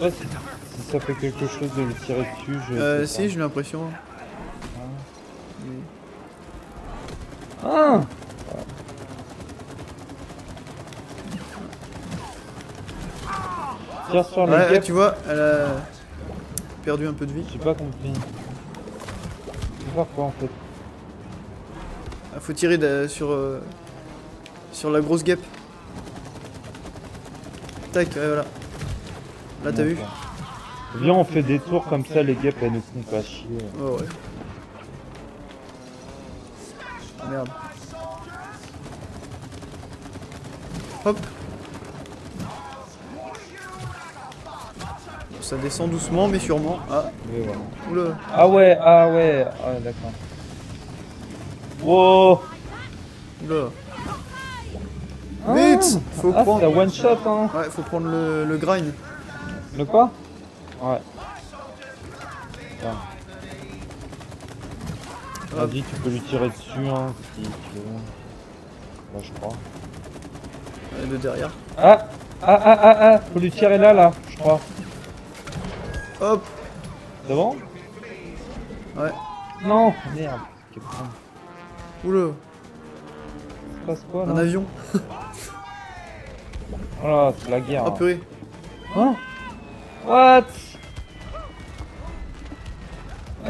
Ouais, si, si ça fait quelque chose de le tirer dessus, je. Euh, si, j'ai l'impression. Ah Tire sur les Ouais, tu vois, elle a perdu un peu de vie. j'ai pas compris. C'est faire quoi en fait Ah, faut tirer de- sur, euh, sur la grosse guêpe. Tac, ouais, voilà. Là, t'as vu. Viens, on fait des tours comme ça, les guêpes elles nous font pas chier. Oh ouais. Merde. Hop. Ça descend doucement mais sûrement. Ah, Mais voilà. oula. Ah ouais, ah ouais, ah d'accord. Wow Oula. Ah, Vite Faut ah, prendre- un one shot hein Ouais, faut prendre le, le grind. Le quoi? Ouais. Vas-y, tu peux lui tirer dessus hein, si tu veux. Bah, je crois. Ouais, de derrière. Ah Ah ah ah ah Faut lui tirer là, là, je crois. Hop Devant Ouais. Non Merde. Oula. Se passe quoi Un là? avion. Oh là, c'est la guerre. Oh purée. Hein? What?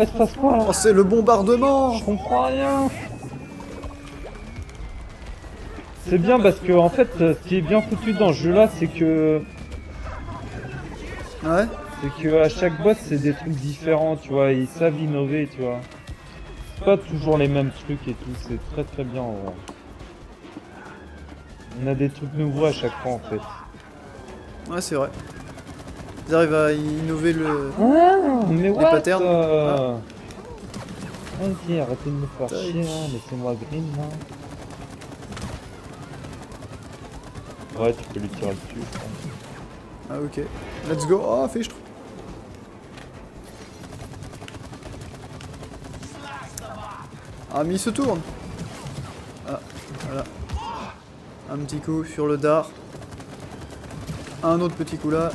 Se passe quoi là Oh, c'est le bombardement Je comprends rien. C'est bien parce que en fait, ce qui est bien foutu dans ce jeu-là, c'est que Ouais c'est que à chaque boss, c'est des trucs différents, tu vois. Ils savent innover, tu vois. C'est pas toujours les mêmes trucs et tout. C'est très très bien. en vrai. On a des trucs nouveaux à chaque fois en fait. Ouais, c'est vrai. Ils arrivent à innover le. Ah, mais what patterns. euh, Vas-y, arrêtez de me faire Tac. chier, hein, laissez-moi green là. Ouais, tu peux lui tirer dessus. je. Ah, ok. Let's go. Oh, fichtre. Ah, mais il se tourne. Ah, voilà. Un petit coup sur le dard. Un autre petit coup là.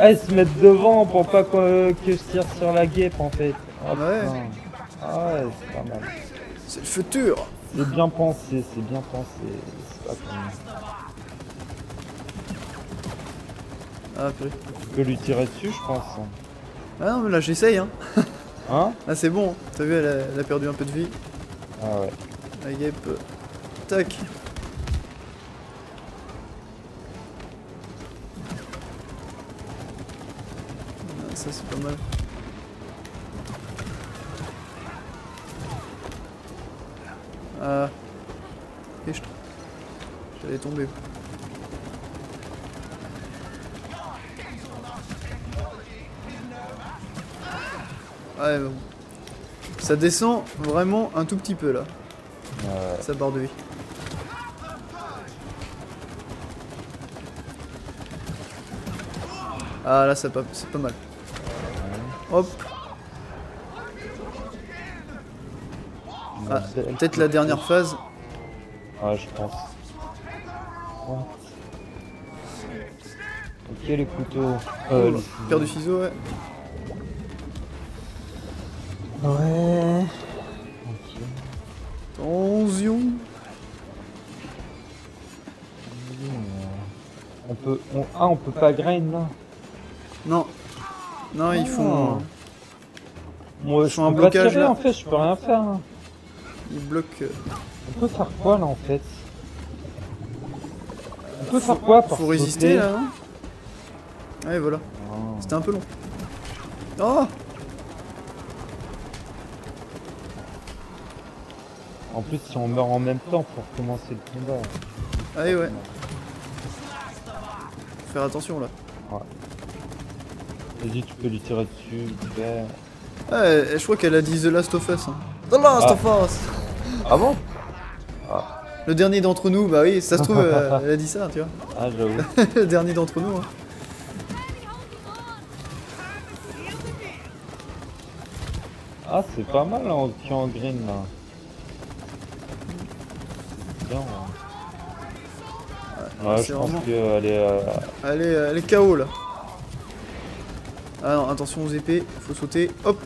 Ah, ils se mettent devant pour pas que, que je tire sur la guêpe en fait. Ah, Ouais. Ah ouais, c'est pas mal. C'est le futur. C'est bien pensé, c'est bien pensé. C'est pas comme... Ah, purée. Tu peux lui tirer dessus, je pense. Ah non, mais là j'essaye hein. Hein Ah, c'est bon. T'as vu, elle a, elle a perdu un peu de vie. Ah ouais. La guêpe. Tac. Ah, ça c'est pas mal. Ah. Et je... J'allais tomber. Ouais, bon. Ça descend vraiment un tout petit peu là, Ouais. sa barre de vie. Ah là, c'est pas, c'est pas mal. Hop. Ah, peut-être la dernière phase. Ouais, je pense. What Ok, les couteaux. Euh, les ciseaux. Paire de ciseaux, ouais. Ouais. Ok. Attention. On peut. on- Ah, on peut pas grain là. Non. Non, ils font. Oh. Moi, je font un peux pas blocage, tirer là. en fait, je peux rien faire. hein. Ils bloquent. euh, On peut faire quoi là en fait? On peut faire quoi pour Faut résister là, non Ouais, voilà. C'était un peu long. Oh En plus, si on meurt en même temps pour commencer le combat. Allez, ouais. Faut faire attention là. Vas-y, tu peux lui tirer dessus. Ouais, je crois qu'elle a dit The Last of Us. hein. The Last Ah. of Us Ah bon? Le dernier d'entre nous, bah oui, ça se trouve, euh, elle a dit ça, tu vois. Ah, j'avoue. le dernier d'entre nous. hein. Ah, c'est pas mal en, qui est en green là. C'est bien. hein. Ouais, c'est je pense vraiment- qu'elle est. euh, Elle est, elle est KO là. Ah non, attention aux épées, faut sauter. Hop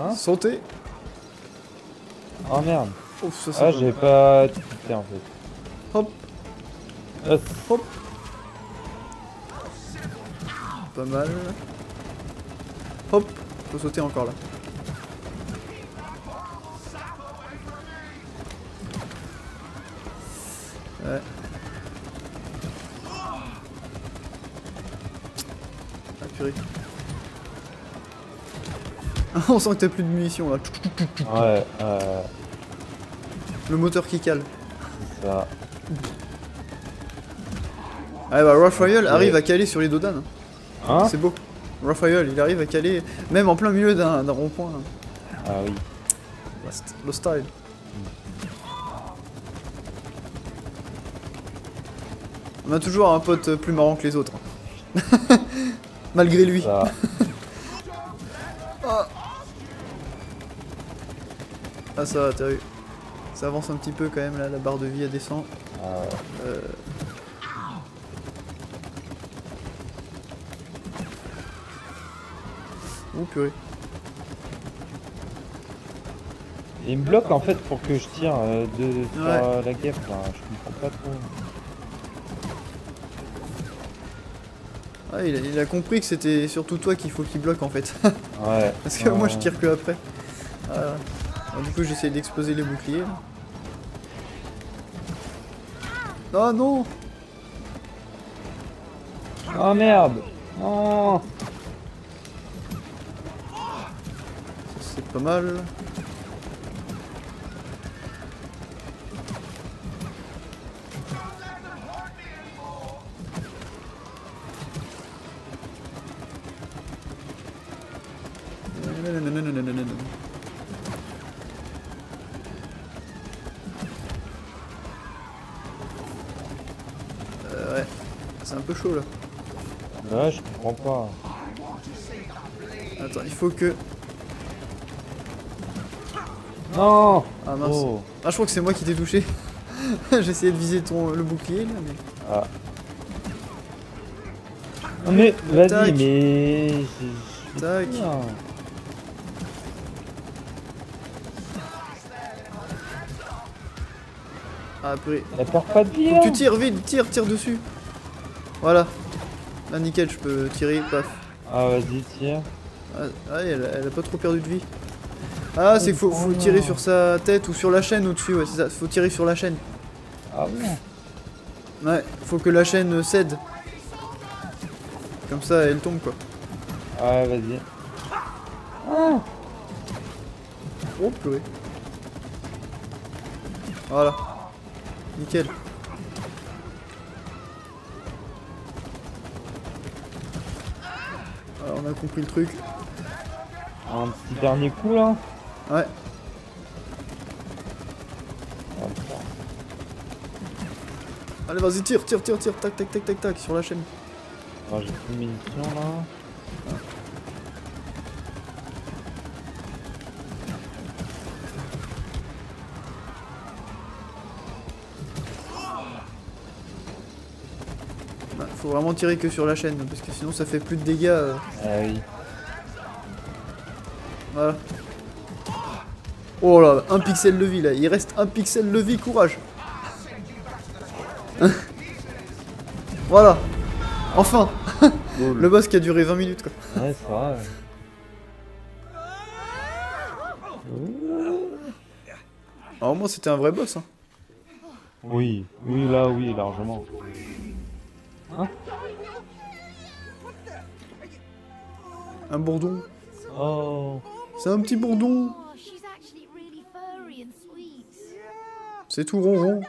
Hein Sauter Oh merde. Ouf, ça Ah, j'ai pas quitté en fait. Hop, Ah, hop Pas mal. Hop Faut sauter encore là. Ouais. Ah purée. On sent que t'as plus de munitions là. Ouais, euh, Le moteur qui cale. c'est ça. Ah bah Raphael arrive à caler sur les Dodan. Hein C'est beau. Raphael, il arrive à caler même en plein milieu d'un rond-point. Ah oui. Le style. On a toujours un pote plus marrant que les autres. Malgré lui. Ah ça va, t'as vu. Ça avance un petit peu quand même là, la barre de vie elle descend. Euh, Oh purée. Et il me bloque en fait pour que je tire euh, de, sur Ouais. euh, la guêpe là. Je comprends pas trop. Ah, il a, il a compris que c'était surtout toi qu'il faut qu'il bloque en fait. Ouais. Parce que moi je tire que après. Ah, du coup j'essaie d'exploser les boucliers. Ah non Oh merde Non C'est pas mal. Comprends pas. Attends, il faut que. Non Ah mince. Oh Ah, je crois que c'est moi qui t'ai touché. J'ai essayé de viser ton le bouclier là, mais. Ah. Mais vas-y, mais. Tac. Ah, après. Elle perd pas de vie, tu tires vite, tire, tire dessus. Voilà. Là, nickel, je peux tirer, paf. Ah, vas-y, tire. Ah, ah, elle, elle a pas trop perdu de vie. Ah, c'est qu'il faut, faut Oh, tirer sur sa tête ou sur la chaîne au-dessus, ouais, c'est ça. Faut tirer sur la chaîne. Ah bon Ouais, faut que la chaîne cède. Comme ça, elle tombe quoi. Ah, vas-y. Oh, purée. Voilà. Nickel. Compris le truc. Un petit dernier coup, là Ouais. Allez, vas-y, tire, tire, tire, tire. Tac, tac, tac, tac, tac, sur la chaîne. Ah, j'ai plus de munitions, là. Vraiment tirer que sur la chaîne, parce que sinon ça fait plus de dégâts. euh. Ah oui. Voilà. Oh là, un pixel de vie là, il reste un pixel de vie, courage. voilà. Enfin. Le boss qui a duré 20 minutes quoi. Ouais, c'est vrai. Alors au moins c'était un vrai boss. Hein. Oui, oui, là, oui, largement. Un bourdon. Oh, C'est un petit bourdon. Oh. C'est tout ronron.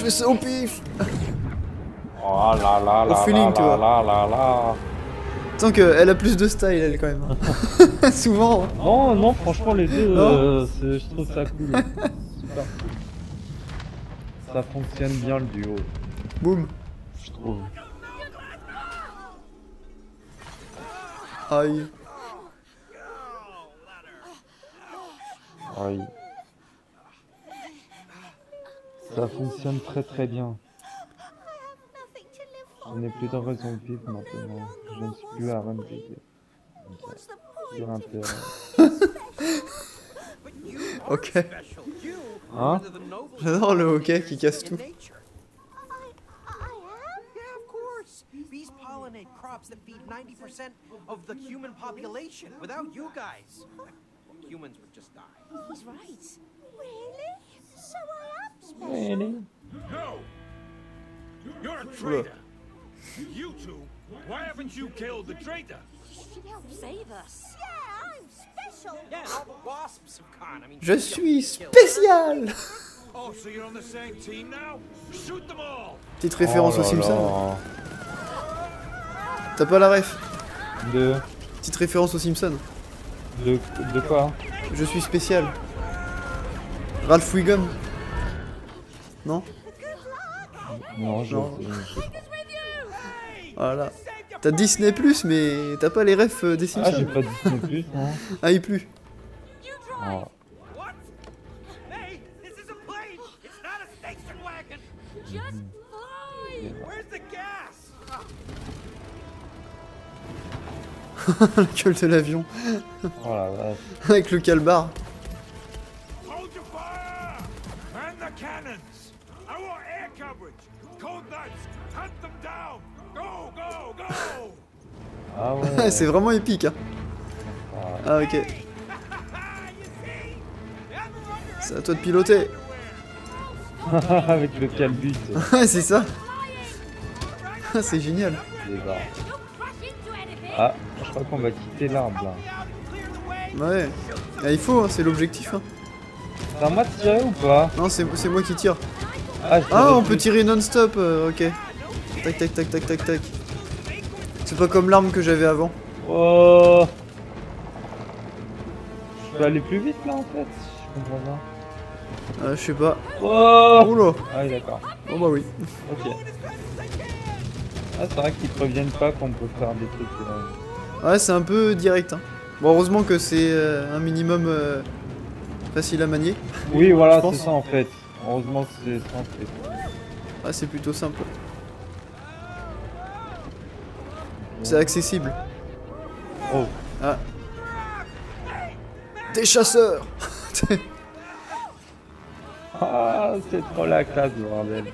Je fais ça au pif. Oh là là Au là feeling, là tu vois. là là là. Tant qu'elle a plus de style elle quand même. hein. Souvent. Non, non, franchement, les deux, euh, c'est- je trouve ça cool. Super cool. Ça fonctionne bien le duo, Boum. je trouve. Aïe. Ça fonctionne très très bien. Je n'ai plus de raison de vivre maintenant. Je ne suis plus à Rennes What's the point? Sur you Ok. noblest J'adore le hockey qui casse tout. nature. I, I am? Yeah, of course. Bees pollinate crops that feed 90% of the human population. Without you guys, humans would just die. He's right. Really? So I am special. Really? No! You're a traitor! You two, why haven't you killed the traitor? She can help save us. Yeah, I'm special. Yeah, and all the wasps have gone. I mean, Je suis spécial. Oh, so you're on the same team now? Shoot them all! Petite référence Oh aux Simpsons. T'as pas la ref? De, Petite référence aux Simpsons. de, de quoi? Je suis spécial. Ralph Wiggum. Non Non, je. Non. Voilà. T'as Disney Plus, mais t'as pas les refs euh, des Ah, j'ai Simpsons. pas Disney plus, non Ah, il plus. Oh. What? Hey, this is a plane. It's not a station wagon. Just fly. Where's the gas? la gueule de l'avion. Oh. Avec le calbar. Ah ouais. c'est vraiment épique. Hein. Ah ok. C'est à toi de piloter. Avec le calbut. Ouais, c'est ça. C'est génial. Ah, je crois qu'on va quitter l'arbre là. Ouais. Ah, il faut, hein, c'est l'objectif. Hein. C'est à moi de tirer ou pas? Non, c'est moi qui tire. Ah, Ah, on plus. peut tirer non-stop. euh, ok. Tac, tac, tac, tac, tac, tac. C'est pas comme l'arme que j'avais avant. Oh Je peux aller plus vite là en fait Je comprends pas. Euh, je sais pas. Oh Oula. Ah oui d'accord. Oh bah oui. Ok. Ah c'est vrai qu'ils préviennent pas qu'on peut faire des trucs. euh, Ouais, c'est un peu direct. Hein. Bon, heureusement que c'est euh, un minimum euh, facile à manier. Oui voilà c'est ça en fait. Heureusement c'est fait. Ah, c'est plutôt simple. C'est accessible. Oh Ah. Des chasseurs Ah c'est trop la classe bordel.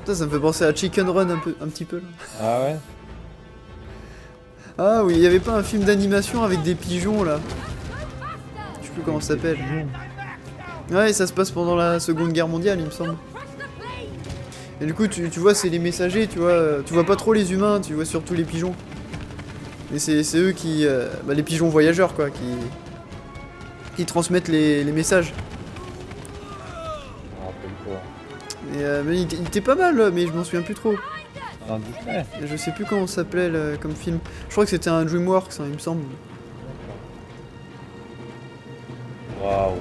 Putain, ça me fait penser à Chicken Run un, peu, un petit peu. là. Ah ouais? Ah oui, il y avait pas un film d'animation avec des pigeons là? Je sais plus comment ça s'appelle. Ouais, ça se passe pendant la Seconde Guerre mondiale, il me semble. Et du coup, tu, tu vois, c'est les messagers, tu vois. euh, Tu vois pas trop les humains, tu vois surtout les pigeons. Et c'est eux qui. euh, bah, les pigeons voyageurs, quoi, qui. qui transmettent les, les messages. Et, euh, mais il, était- il était pas mal, mais je m'en souviens plus trop. Je sais plus comment ça s'appelait là, comme film. Je crois que c'était un Dreamworks, hein, il me semble. Waouh.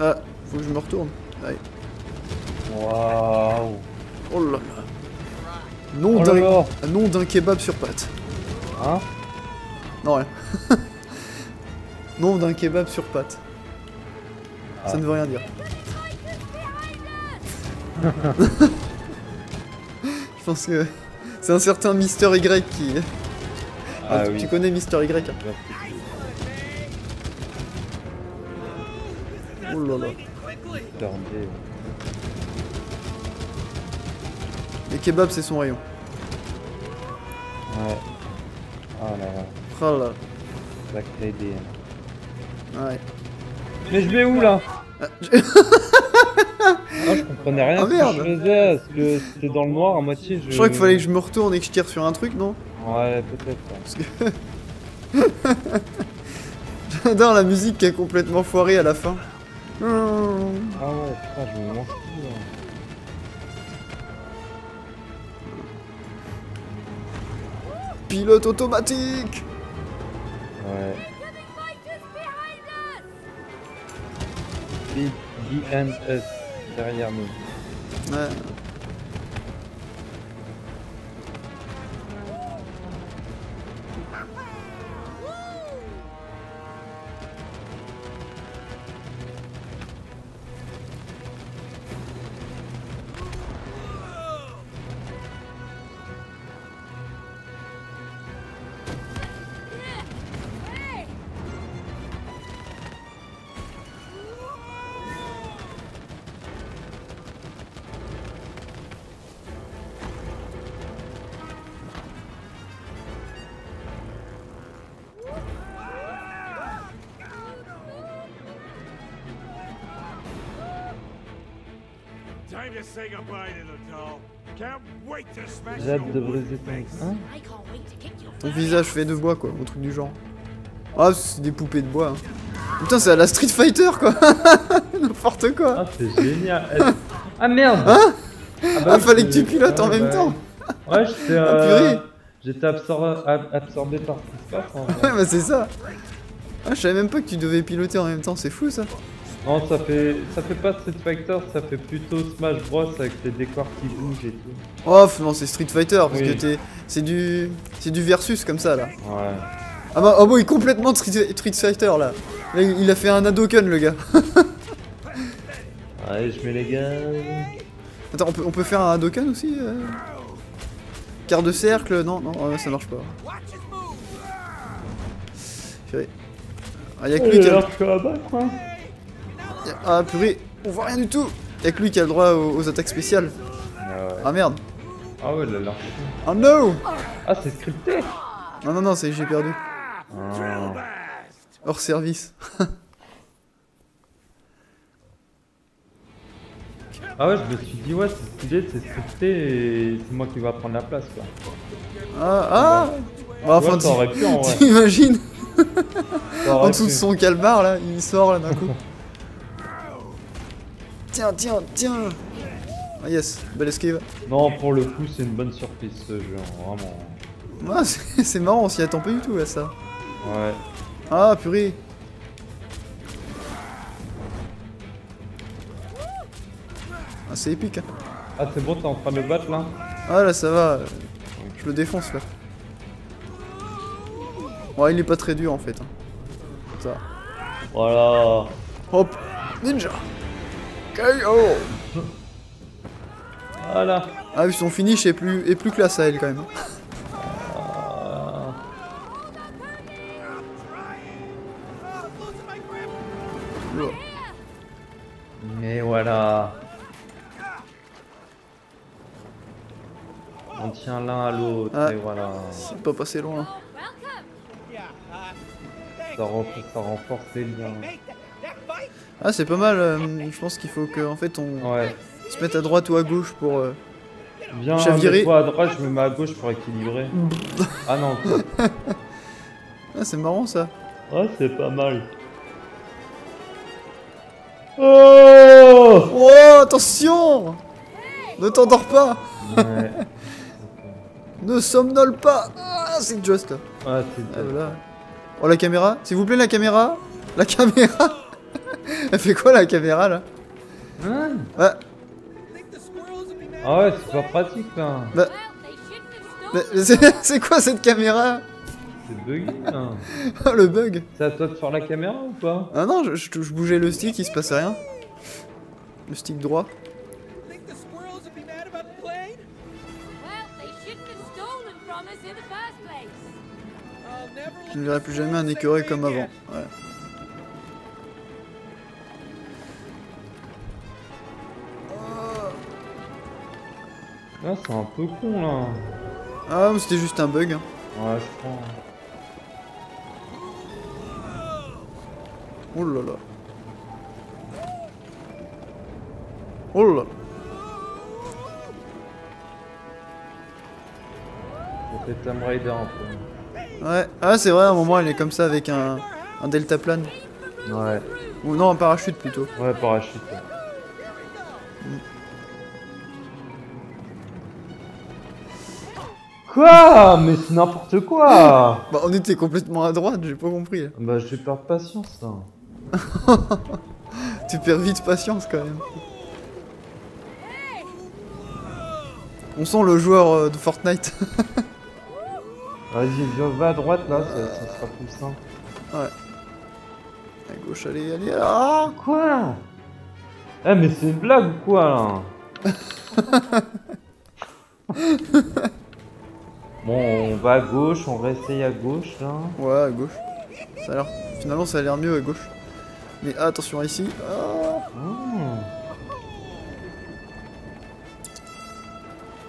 Ah, faut que je me retourne. Waouh. Oh là là. Nom Oh d'un là. nom d'un kebab sur pâte. Hein? Non, rien. nom d'un kebab sur pâte. Ça Ah. ne veut rien dire. Je pense que c'est un certain Mister Y qui. Ah tu, oui. tu connais Mister Y hein? Regardez. Les kebabs, c'est son rayon. Ouais. Oh là là. Oh là là. Ouais. Mais je vais où là? Ah, je- Ah, je comprenais rien Ah, à ce que merde. je faisais, parce que c'était dans le noir à moitié. Je, Je crois qu'il fallait que je me retourne et que je tire sur un truc, non? Ouais, peut-être. que. J'adore la musique qui est complètement foirée à la fin. Ah ouais, putain, je me lance tout là. Pilote automatique Ouais. Us. Big DNS derrière nous. Ouais. Hâte de briser ton... Hein I can't wait to kick your Ton visage fait de bois, quoi, un truc du genre. Ah, c'est des poupées de bois. hein. Putain, c'est à la Street Fighter, quoi N'importe quoi Ah, c'est génial. Elle- Ah merde Hein bah Ah, oui, fallait que tu pilotes en même bah temps oui. Ouais, j'étais... Ah, Euh... purée. J'étais absor- ab- absorbé par ce qui se passe. Ouais, bah c'est ça Ah, je savais même pas que tu devais piloter en même temps, c'est fou ça Non, ça fait... ça fait pas Street Fighter, ça fait plutôt Smash Bros avec les décors qui bougent et tout. Oh, f- non, c'est Street Fighter, parce Oui. que t'es... C'est du... C'est du versus, comme ça, là. Ouais. Ah bah, oh bon, il est complètement Street, Street Fighter, là. Là, il a fait un Hadoken, le gars. Allez, je mets les gars. Attends, on peut, on peut faire un Hadoken aussi euh Quart de cercle Non, non, euh, ça marche pas. Ah, y'a que Oh, lui qui a Ah, purée, on voit rien du tout Y'a que lui qui a le droit aux, aux attaques spéciales. Ah ouais. Ah merde. Ah ouais, il a l'air chaud. Oh no Ah, c'est scripté Non, non, non, c'est j'ai perdu. Ah. Hors service. Ah ouais, je me suis dit, ouais, c'est stylé, c'est scripté et c'est moi qui va prendre la place, quoi. Ah, ah Bah, Enfin, Ouais, ça aurait pu, en vrai. t'imagines En dessous de son calbar, là, il sort, là, d'un coup. tiens, tiens, tiens Ah yes, belle esquive. Non, pour le coup, c'est une bonne surprise, ce jeu, vraiment. Ah, c'est marrant, on s'y attend pas du tout, à ça. Ouais. Ah, purée Ah, c'est épique, hein. Ah, c'est bon, t'es en train de le battre, là Ah, là, ça va. Je le défonce, là. Ouais, il est pas très dur, en fait. hein. Ça. Voilà. Hop Ninja KO Voilà. Ah oui, son finish est plus, est plus classe à elle, quand même. Ah. Mais voilà. On tient l'un à l'autre, Ah. et voilà. C'est pas passé loin. Ça renforce, ça renforce les liens. Ah, c'est pas mal. euh, je pense qu'il faut que, en fait, on Ouais. se mette à droite ou à gauche pour... euh, Viens, mets-toi à droite, je me mets à gauche pour équilibrer. ah non. Ah, c'est marrant, ça. Ouais, c'est pas mal. Oh Oh, attention Ne t'endors pas Ouais, Ne somnole pas Ah, c'est juste. c'est Ah, peut-être- voilà. Oh, la caméra S'il vous plaît, la caméra La caméra Elle fait quoi, la caméra, là Hein Ouais? Ah ouais, c'est pas pratique là. bah... Stolen. c'est quoi, cette caméra C'est buggy là. Oh, le bug C'est à toi de faire la caméra ou pas Ah non, je, je- je bougeais le stick, il se passait rien. Le stick droit. Je ne verrai plus jamais un écureuil comme avant. Ouais. Là, c'est un peu con là. Ah, mais c'était juste un bug. hein. Ouais, je prends. Oh là là. Oh là. Peut-être un peu. Ouais. Ah, c'est vrai, à un moment, elle est comme ça avec un, un deltaplane. Ouais. Ou non, un parachute plutôt. Ouais, parachute. ouais. Quoi Mais c'est n'importe quoi Bah, on était complètement à droite, j'ai pas compris. là. Bah, j'ai peur de patience là. Tu perds vite patience quand même. On sent le joueur euh, de Fortnite. Vas-y, viens, va à droite là, ça, ça sera plus simple. à gauche, allez, allez. Ah Quoi? Eh, mais c'est une blague ou quoi là? Bon, on va à gauche, on réessaye à gauche là. Ouais, à gauche. Finalement, ça a l'air mieux à gauche. Mais attention ici. Ah.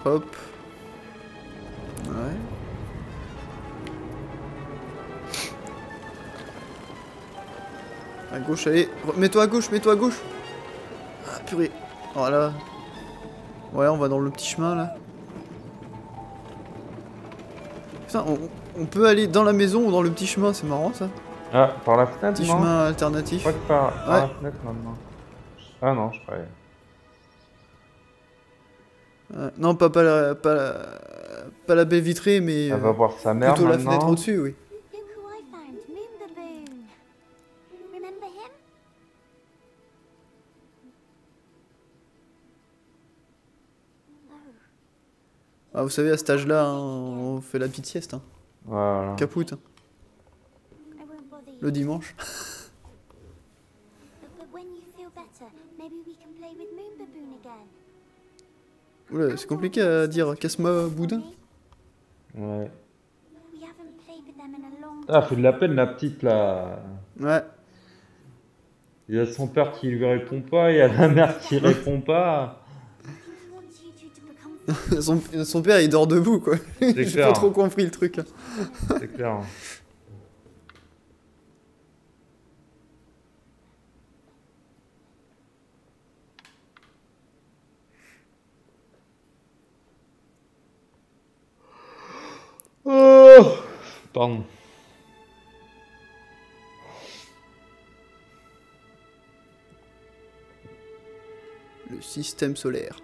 Hop. Ouais. À gauche, allez. Mets-toi à gauche, mets-toi à gauche. Ah, purée. Voilà. Ouais, on va dans le petit chemin, là. Putain, on, on peut aller dans la maison ou dans le petit chemin, c'est marrant, ça. Ah, par la fenêtre Petit non chemin Je alternatif. crois que par, par Ouais. la fenêtre maintenant. Ah non, je croyais. Ouais, non, pas, pas, la, pas, la, pas la baie vitrée, mais Elle euh, va voir sa mère plutôt la fenêtre au-dessus, oui. Ah, vous savez, à cet âge-là, hein, on fait la petite sieste. Hein. Voilà. Capoute, hein, le dimanche. Oula, c'est compliqué à dire. Casse-moi boudin. Ouais. Ah, fait de la peine la petite là. Ouais. Il y a son père qui lui répond pas, il y a la mère qui répond pas. Son, son père, il dort debout, quoi. J'ai pas trop compris le truc. là. C'est clair. Oh Pardon. Le système solaire.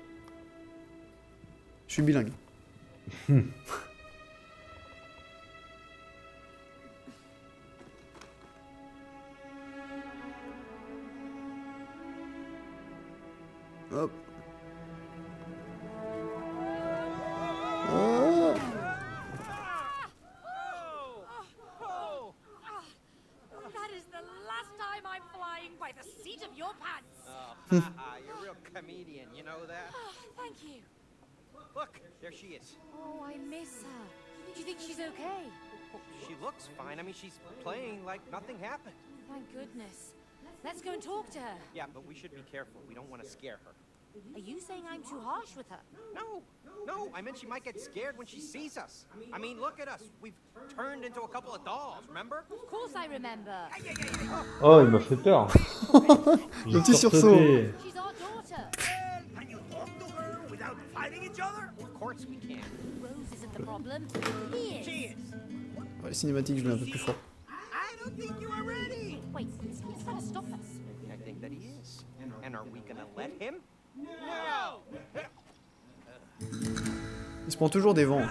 Je suis bilingue. Hop. Think she's okay? She looks fine. I mean, she's playing like nothing happened. Thank goodness. Let's go and talk to her. Yeah, but we should be careful. We don't want to scare her. Are you saying I'm too harsh with her? No, no, I meant she might get scared when she sees us. I mean, look at us. We've turned into a couple of dolls, remember? Of course I remember. Oh, il m'a fait peur. Le petit sursaut. She's our daughter. Can you talk to her without fighting each other? Of course we can. Ouais, les cinématiques, je mets un peu plus fort. Il se prend toujours des vents.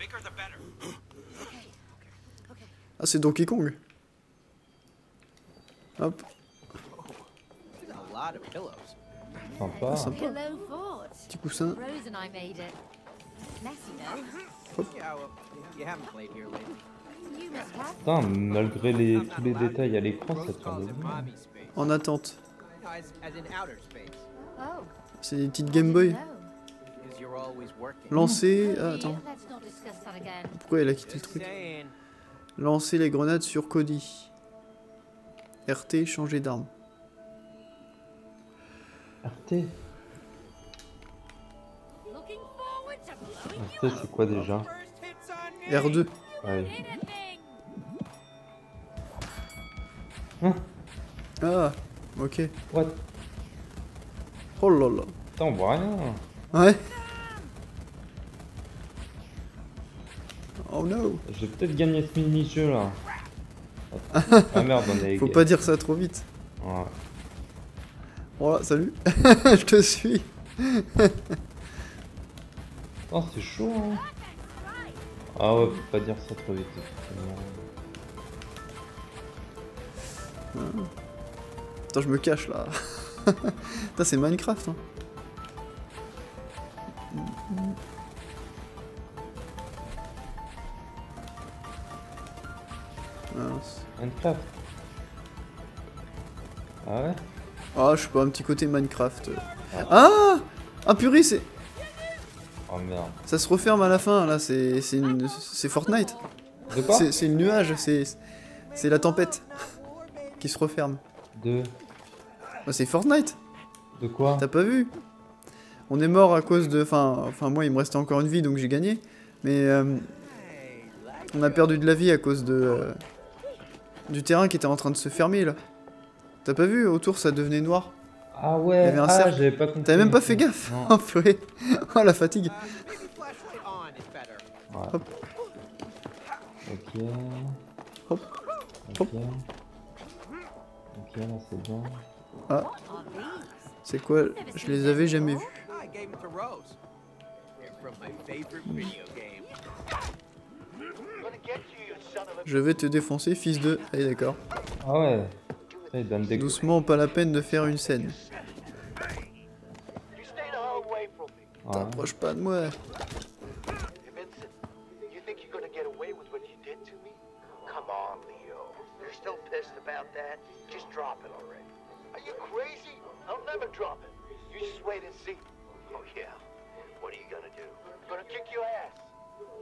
Bigger, the better. Ah, c'est Donkey Kong. Hop. There's a lot of pillows. Sympa. Sympa. Pillow fort. Petit coussin. Have. Putain, malgré les, tous les détails à l'écran, ça tient. En attente. Space. Oh. C'est des petites Game Boy. Working. Lancer. Oh Ah, attends. Pourquoi elle a quitté le truc. Lancer les grenades sur Cody. RT, changer d'arme. RT RT, c'est quoi déjà First hits on me. R2. Ouais. Ah, ok. What Oh là là. Putain, on voit rien. Ouais. Oh no. J'ai peut-être gagné ce mini-jeu là. Ah merde, on est Faut pas dire ça trop vite. Ouais. Voilà, salut. Je te suis. Oh, c'est chaud hein. Ah ouais, faut pas dire ça trop vite. Attends, je me cache là. Putain, c'est Minecraft. Hein. Minecraft. Ah ouais? Ah, je sais pas, un petit côté Minecraft. Ah Ah purée, c'est... Oh merde. Ça se referme à la fin, là, c'est une- Fortnite. C'est le nuage, c'est la tempête qui se referme. De... Ah, c'est Fortnite, De quoi t'as pas vu On est mort à cause de... Enfin, enfin, moi, il me restait encore une vie, donc j'ai gagné. Mais euh, on a perdu de la vie à cause de... euh, du terrain qui était en train de se fermer, là. T'as pas vu Autour, ça devenait noir. Ah Il y ouais, avait un ah, j'avais pas compris. T'avais même pas fait gaffe. Oh, purée. Oh, la fatigue. Hop. Hop. Ok. Ok, là c'est bon. Ah, c'est quoi? Je les avais jamais vus. Je vais te défoncer, fils de... Allez, d'accord. Ah ouais. Ça, il donne des coups. Doucement, pas la peine de faire une scène. T'approches pas de moi. Drop it already. Are you crazy? I'll never drop it. You just wait and see. Oh yeah. What are you gonna do? I'm gonna kick your ass.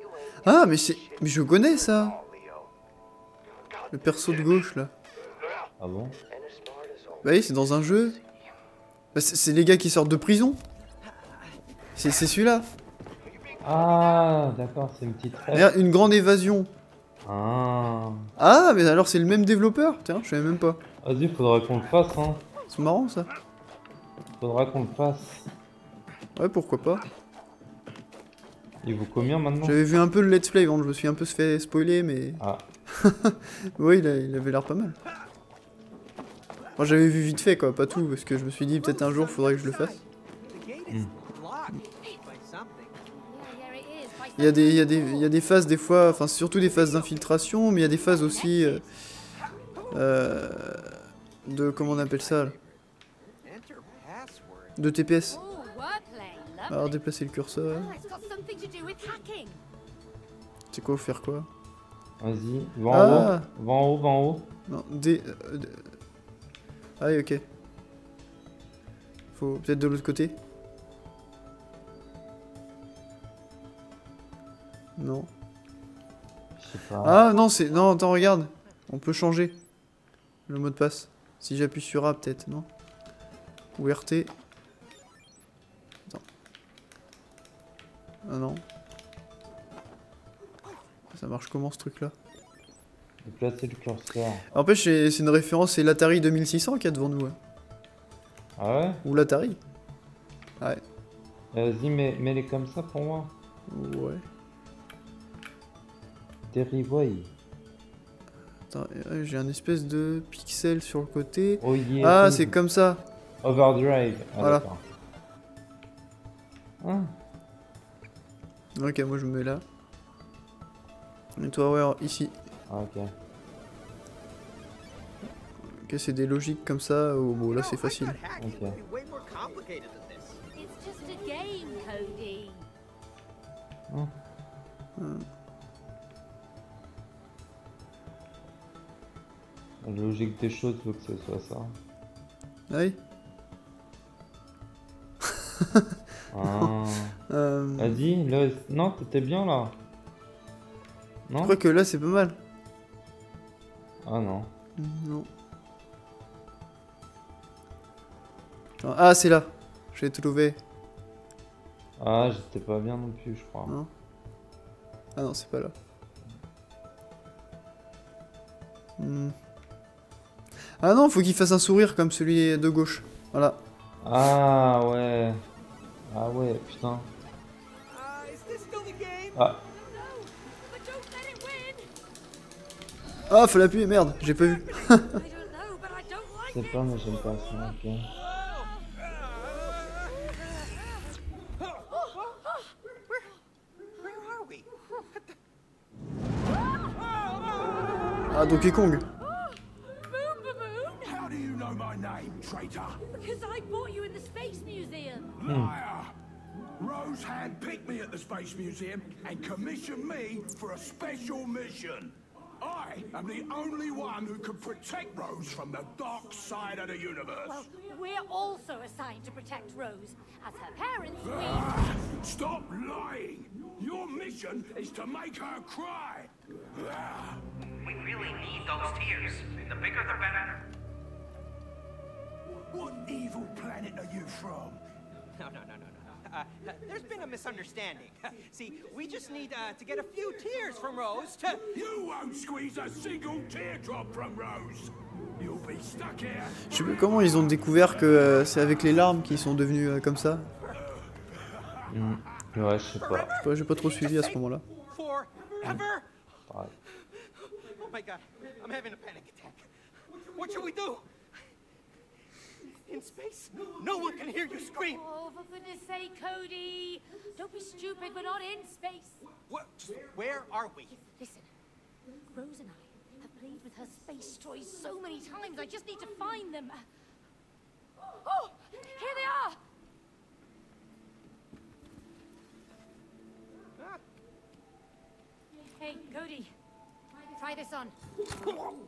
You ain't Ah, mais c'est. Mais je connais ça. Le perso de gauche là. Ah bon. Bah oui, c'est dans un jeu. Bah, c'est les gars qui sortent de prison. C'est celui-là. Ah, d'accord, c'est une petite Une grande évasion. Ah. Ah, mais alors c'est le même développeur Tiens, je savais même pas. Vas-y, faudra qu'on le fasse, hein. C'est marrant ça. Faudra qu'on le fasse. Ouais, pourquoi pas. Il vaut combien maintenant? J'avais vu un peu le let's play, bon, je me suis un peu fait spoiler, mais. Ah. ouais, il, a- il avait l'air pas mal. Moi j'avais vu vite fait quoi, pas tout, parce que je me suis dit peut-être un jour faudrait que je le fasse. Il y, a des, il, y a des, il y a des phases des fois, enfin surtout des phases d'infiltration, mais il y a des phases aussi euh, euh, de comment on appelle ça. De TPS. Alors déplacer le curseur. C'est quoi faire quoi? Vas-y, va en Ah. haut. Va en haut, va en haut. Non, D. euh, D- Ah ok. Faut peut-être de l'autre côté. Non. Pas. Ah non, c'est. Non, attends, regarde. On peut changer le mot de passe. Si j'appuie sur A, peut-être, non Ou RT. Attends. Ah non. Ça marche comment ce truc là Déplacer le curseur. N'empêche, c'est c'est une référence, c'est l'Atari 2600 qu'il y a devant nous. hein. Ah ouais Ou l'Atari. Ouais. Vas-y, mets- mets-les comme ça pour moi. Ouais. Derivoy. Attends, euh, j'ai un espèce de pixel sur le côté. Oh yeah. Ah, c'est comme ça. Overdrive. Ah, Voilà. Ah, Ok, moi je me mets là. Et toi, ouais, alors, ici. ah, ok. Ok, c'est des logiques comme ça. Bon, là c'est facile. Ok. La logique des choses veut que ce soit ça. Ah oui Ah. Euh, Vas-y, là. Non, t'étais bien là. Je Non crois que là c'est pas mal. Ah non. Non. Ah, c'est là. J'ai trouvé. Ah, j'étais pas bien non plus, je crois. Non. Ah non, c'est pas là. Hmm. Ah non, faut qu'il fasse un sourire comme celui de gauche. Voilà. Ah ouais. Ah ouais, putain. Ah. Ah, faut l'appuyer, merde, j'ai pas vu. Je sais pas, mais j'aime pas ça. Ok. Ah, Donkey Kong. Hmm. Liar! Rose handpicked me at the Space Museum and commissioned me for a special mission. I am the only one who can protect Rose from the dark side of the universe. Well, we're also assigned to protect Rose. As her parents, we... Ah, stop lying! Your mission is to make her cry! Ah. We really need those tears. The bigger the better. What evil planet are you from? No, no, no, no, no. Uh, uh, there's been a misunderstanding. See, we just need uh, to get a few tears from Rose to. You won't squeeze a single teardrop from Rose! You'll be stuck here Je sais plus comment ils ont découvert que euh, c'est avec les larmes qu'ils sont devenus euh, comme ça. Hmm. Ouais, je sais pas. Je sais pas, J'ai pas trop suivi à ce moment-là. Forever? Ouais. Oh my god, I'm having a panic attack. What should we do? In space, no one can hear you scream. Oh, for goodness sake, Cody. Don't be stupid, we're not in space. What? Where are we? Listen, Rose and I have played with her space toys so many times, I just need to find them. Oh, here they are! Hey, Cody, try this on.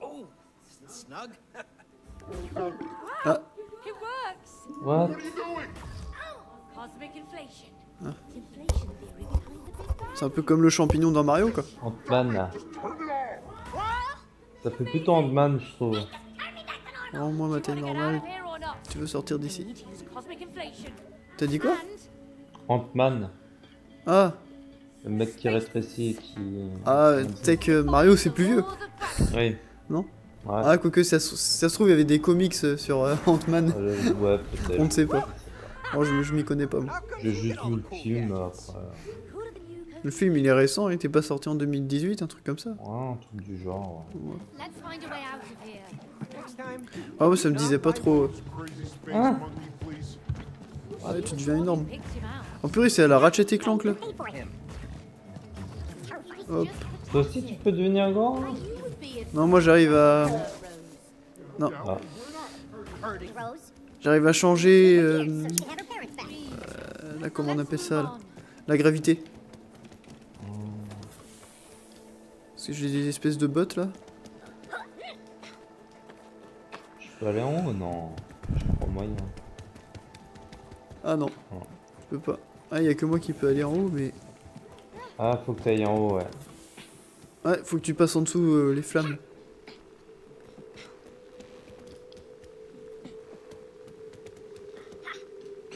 Oh, Snug? Ah, It works! What? Cosmic inflation. Ah. Inflation theory behind the Big Bang. c'est un peu comme le champignon dans Mario, quoi. Ant-Man. Ça fait plutôt Ant-Man, je trouve. Oh, moi, ma taille normale. Tu veux sortir d'ici? T'as dit quoi? Ant-Man. Ah, Le mec qui rétrécit et qui... ah, tu sais que Mario, c'est plus vieux. Oui. Non? Ouais. Ah, quoique, ça, se- ça se trouve, il y avait des comics euh, sur euh, Ant-Man. Euh, ouais, peut-être. On ne sait pas. Moi, je, je m'y connais pas. moi. J'ai juste vu le film après. new Le film, il est récent, il était pas sorti en 2018, un truc comme ça. Ouais, un truc du genre. ouais. Let's find a way out of here. Next time. Ah, moi, ça me disait pas trop. Ah Ouais, tu deviens énorme. En purée, c'est à la Ratchet et Clank là. Hop. Toi aussi, tu peux devenir grand a Non, moi, j'arrive à. Non, Ah. J'arrive à changer. euh, euh, là, comment on appelle ça là La gravité. Parce que j'ai des espèces de bottes là. Je peux aller en haut Non? Je pas moyen. Ah non, Oh. je peux pas. Ah, il y a que moi qui peux aller en haut, mais. Ah, faut que t'ailles en haut, ouais. Ouais, faut que tu passes en dessous euh, les flammes.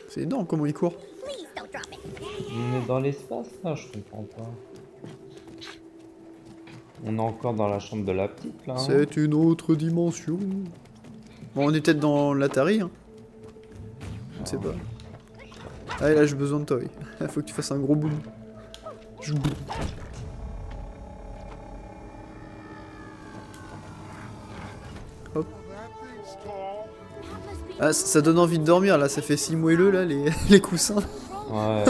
C'est énorme comment il court. On est dans l'espace là, je comprends pas. On est encore dans la chambre de la petite là. hein C'est une autre dimension. Bon, on est peut-être dans l'Atari. Hein. Je ne sais pas. Ah, et là, j'ai besoin de toi, oui. Faut que tu fasses un gros boom. Ah, ça ça donne envie de dormir là, ça fait si moelleux là, les, les coussins. Ouais.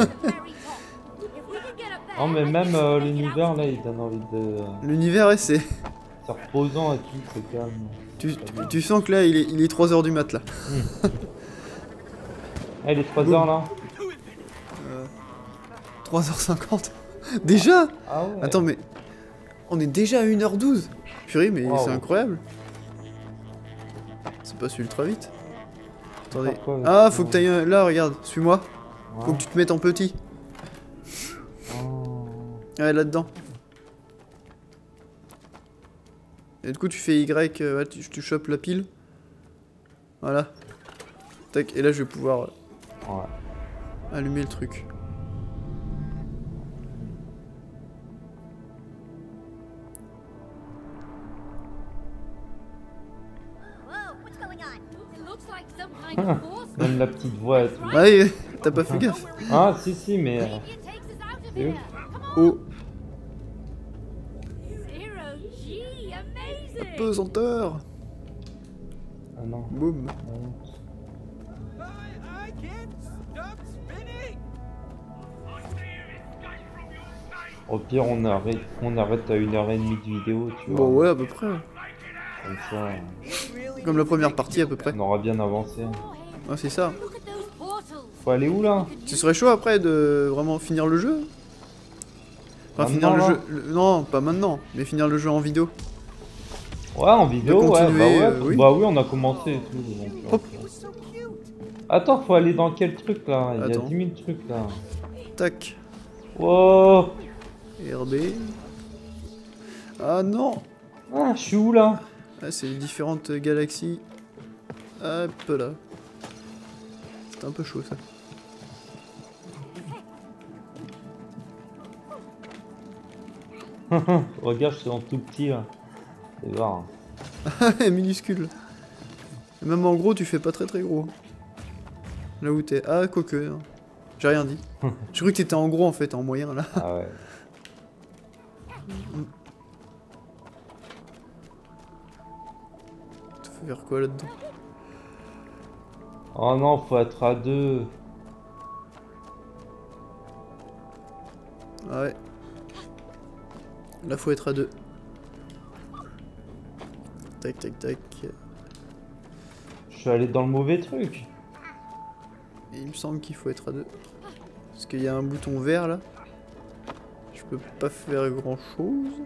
non mais même euh, l'univers là, il donne envie de... L'univers, ouais, c'est. C'est reposant et tout, c'est calme. Tu, tu- tu sens que là, il est, il est 3h du mat là. Ah, il est 3h là 3h50 Déjà Ah ouais Attends, mais. On est déjà à 1h12 Purée, mais Wow. c'est incroyable. C'est passé ultra vite. Attendez. Ah, faut que t'ailles un- là, regarde, suis-moi. Faut que tu te mettes en petit. Oh. Ouais, là-dedans. Et du coup, tu fais Y, euh, tu, tu chopes la pile. Voilà. Tac, et là, je vais pouvoir euh, Ouais. allumer le truc. Même la petite voix. Ouais, t'as pas fait gaffe. Ah si si mais... euh. Oh, pesanteur Ah non. Boum. spinning. Au pire on arrête, on arrête à une heure et demie de vidéo, tu vois. Bon, ouais, à peu près. Comme ça, Comme la première partie, à peu près. on aura bien avancé. Ouais, c'est ça. Faut aller où là? Tu serais chaud après de vraiment finir le jeu? Enfin, finir le jeu. le- Non, pas maintenant, mais finir le jeu en vidéo. Ouais, en vidéo, ouais, bah ouais. euh, oui. Bah oui, on a commencé et tout. donc, euh, Attends, faut aller dans quel truc là? Il y a Attends. 10 000 trucs là. Tac. Wow RB. Ah non Ah, je suis où là? Ah, c'est les différentes galaxies. Hop là. C'est un peu chaud ça. Regarde, je suis en tout petit là. C'est voir. minuscule. Même en gros, tu fais pas très très gros. Là où t'es. Ah, quoique. hein. J'ai rien dit. J'ai cru que t'étais en gros en fait, en moyen là. Ah ouais. Faut faire quoi là-dedans Oh non, faut être à deux. Ah Ouais. Là, faut être à deux. Tac, tac, tac. Je suis allé dans le mauvais truc. Et il me semble qu'il faut être à deux. Parce qu'il y a un bouton vert là. Je peux pas faire grand chose.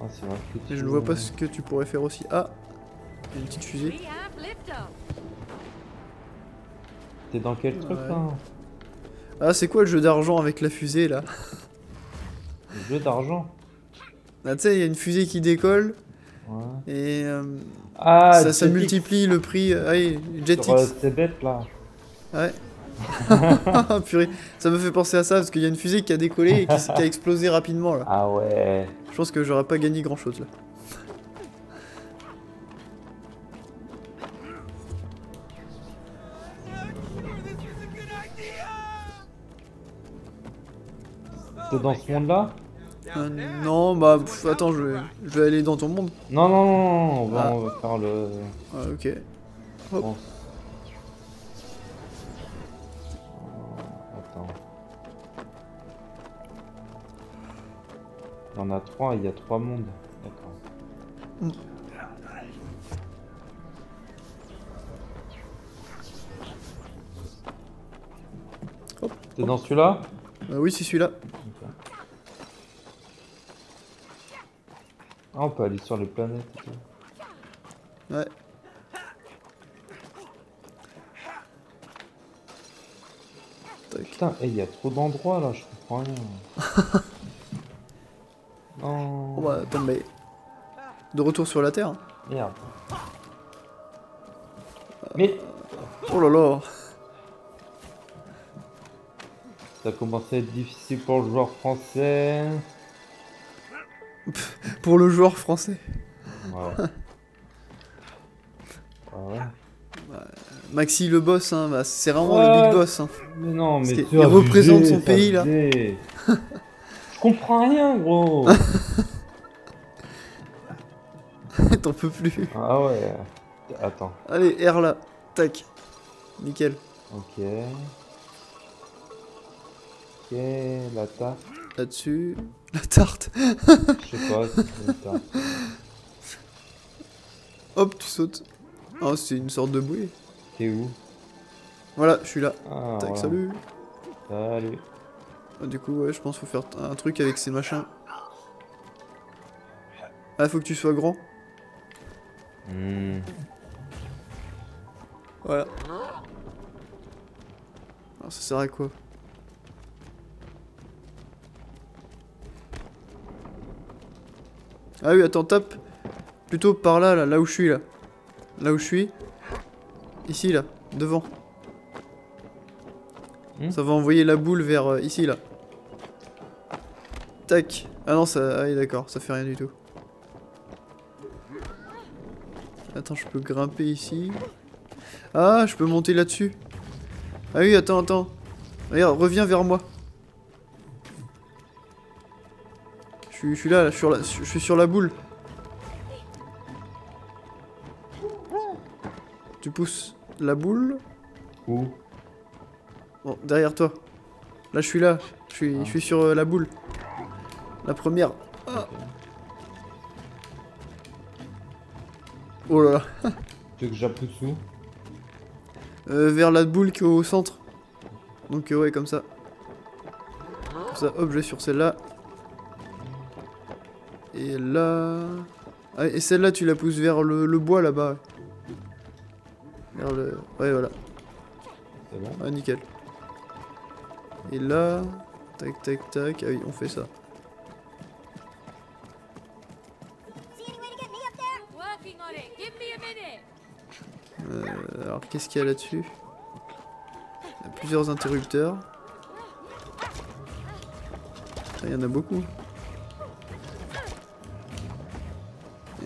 Ah, vrai je ne vois pas ce que tu pourrais faire aussi. Ah il y a Une petite fusée. T'es dans quel truc Ouais. là Ah, c'est quoi le jeu d'argent avec la fusée là Le jeu d'argent Ah, tu sais, il y a une fusée qui décolle Ouais. et euh, Ah, ça, ça multiplie le prix. Ah, oui, Jetix. Sur euh, ces bêtes là. Ouais. Ah, Purée, ça me fait penser à ça parce qu'il y a une fusée qui a décollé et qui, qui a explosé rapidement là. Ah ouais. Je pense que j'aurais pas gagné grand chose là. T'es dans ce monde là Euh, non, bah pff, attends, je vais, je vais aller dans ton monde. Non, non, non, non, on va, Ah. on va faire le. Ah, ok. Hop. Bon. Attends. Il y en a trois, il y a trois mondes. D'accord. Hop. T'es dans celui-là? Euh, oui, c'est celui-là. Ah, on peut aller sur les planètes et tout. Ouais. Putain, eh, il y a trop d'endroits là, je comprends rien. non. Bon, bah, attends, mais. De retour sur la Terre. Merde. Mais Oh là là. ça commence à être difficile pour le joueur français. Pour le joueur français. Ouais. Ah ouais. Maxi le boss, hein, bah, c'est vraiment Ouais. le big boss. Hein. Mais non, mais tu as représente son pays, là. Je comprends rien, gros. T'en peux plus. ah ouais. Attends. Allez, R là. Tac. Nickel. Ok. Ok, la tarte. Là-dessus. La tarte. Je sais pas, c'est une tarte. Hop, tu sautes. Oh, c'est une sorte de bouée. T'es où? Voilà, je suis là. Ah, Tac, voilà. salut. Salut. Ah, du coup, ouais, je pense qu'il faut faire un truc avec ces machins. Ah, faut que tu sois grand. Hmm. Voilà. Alors, ça sert à quoi? Ah oui, attends, tape. Plutôt par là, là, là où je suis, là. Là où je suis. Ici, là. Devant. Hmm. Ça va envoyer la boule vers euh, ici, là. Tac. Ah non, ça... Ah oui, d'accord, ça fait rien du tout. Attends, je peux grimper ici. Ah, je peux monter là-dessus. Ah oui, attends, attends. Regarde, reviens vers moi. Je suis, là, là, je suis sur la, je suis sur la boule. Tu pousses la boule. Où? Bon, derrière toi. Là, je suis là. Je suis, je suis sur euh, la boule. La première. Ah. Oh là là. Tu veux que j'appuie où? Euh, vers la boule qui est au centre. Donc euh, ouais, comme ça. Comme ça, hop, je vais sur celle-là. Et là... Ah, et celle-là, tu la pousses vers le, le bois là-bas. Vers le... Ouais, voilà. C'est bon Ah, nickel. Et là... Tac, tac, tac. Ah oui, on fait ça. Euh, alors, qu'est-ce qu'il y a là-dessus? Il y a plusieurs interrupteurs. Ah, Il y en a beaucoup.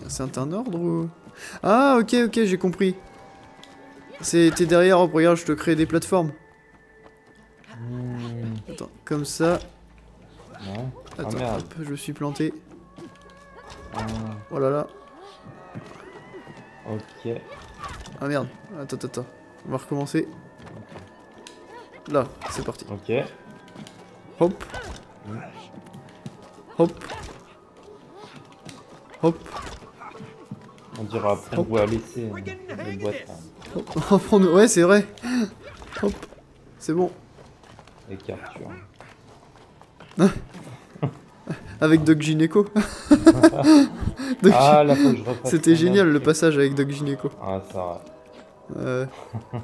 C'est un ordre ou... Ah, ok, ok, j'ai compris. C'est t'es derrière, hop, regarde, je te crée des plateformes. Hmm. Attends, comme ça. Non. Ah Attends, merde. hop, je me suis planté. Ah, Oh là là. ok. Ah merde. Attends, attends, attends. On va recommencer. Là, c'est parti. Ok. Hop. Hop. Hop. On dira après où à laisser les boîtes. On va prendre- Ouais, c'est vrai. Hop. C'est bon. Les captures. avec Doc Gineco. Doc- Ah, là, faut que je refasse C'était génial le passage avec Doc Gineco. Ah, ça va. Euh,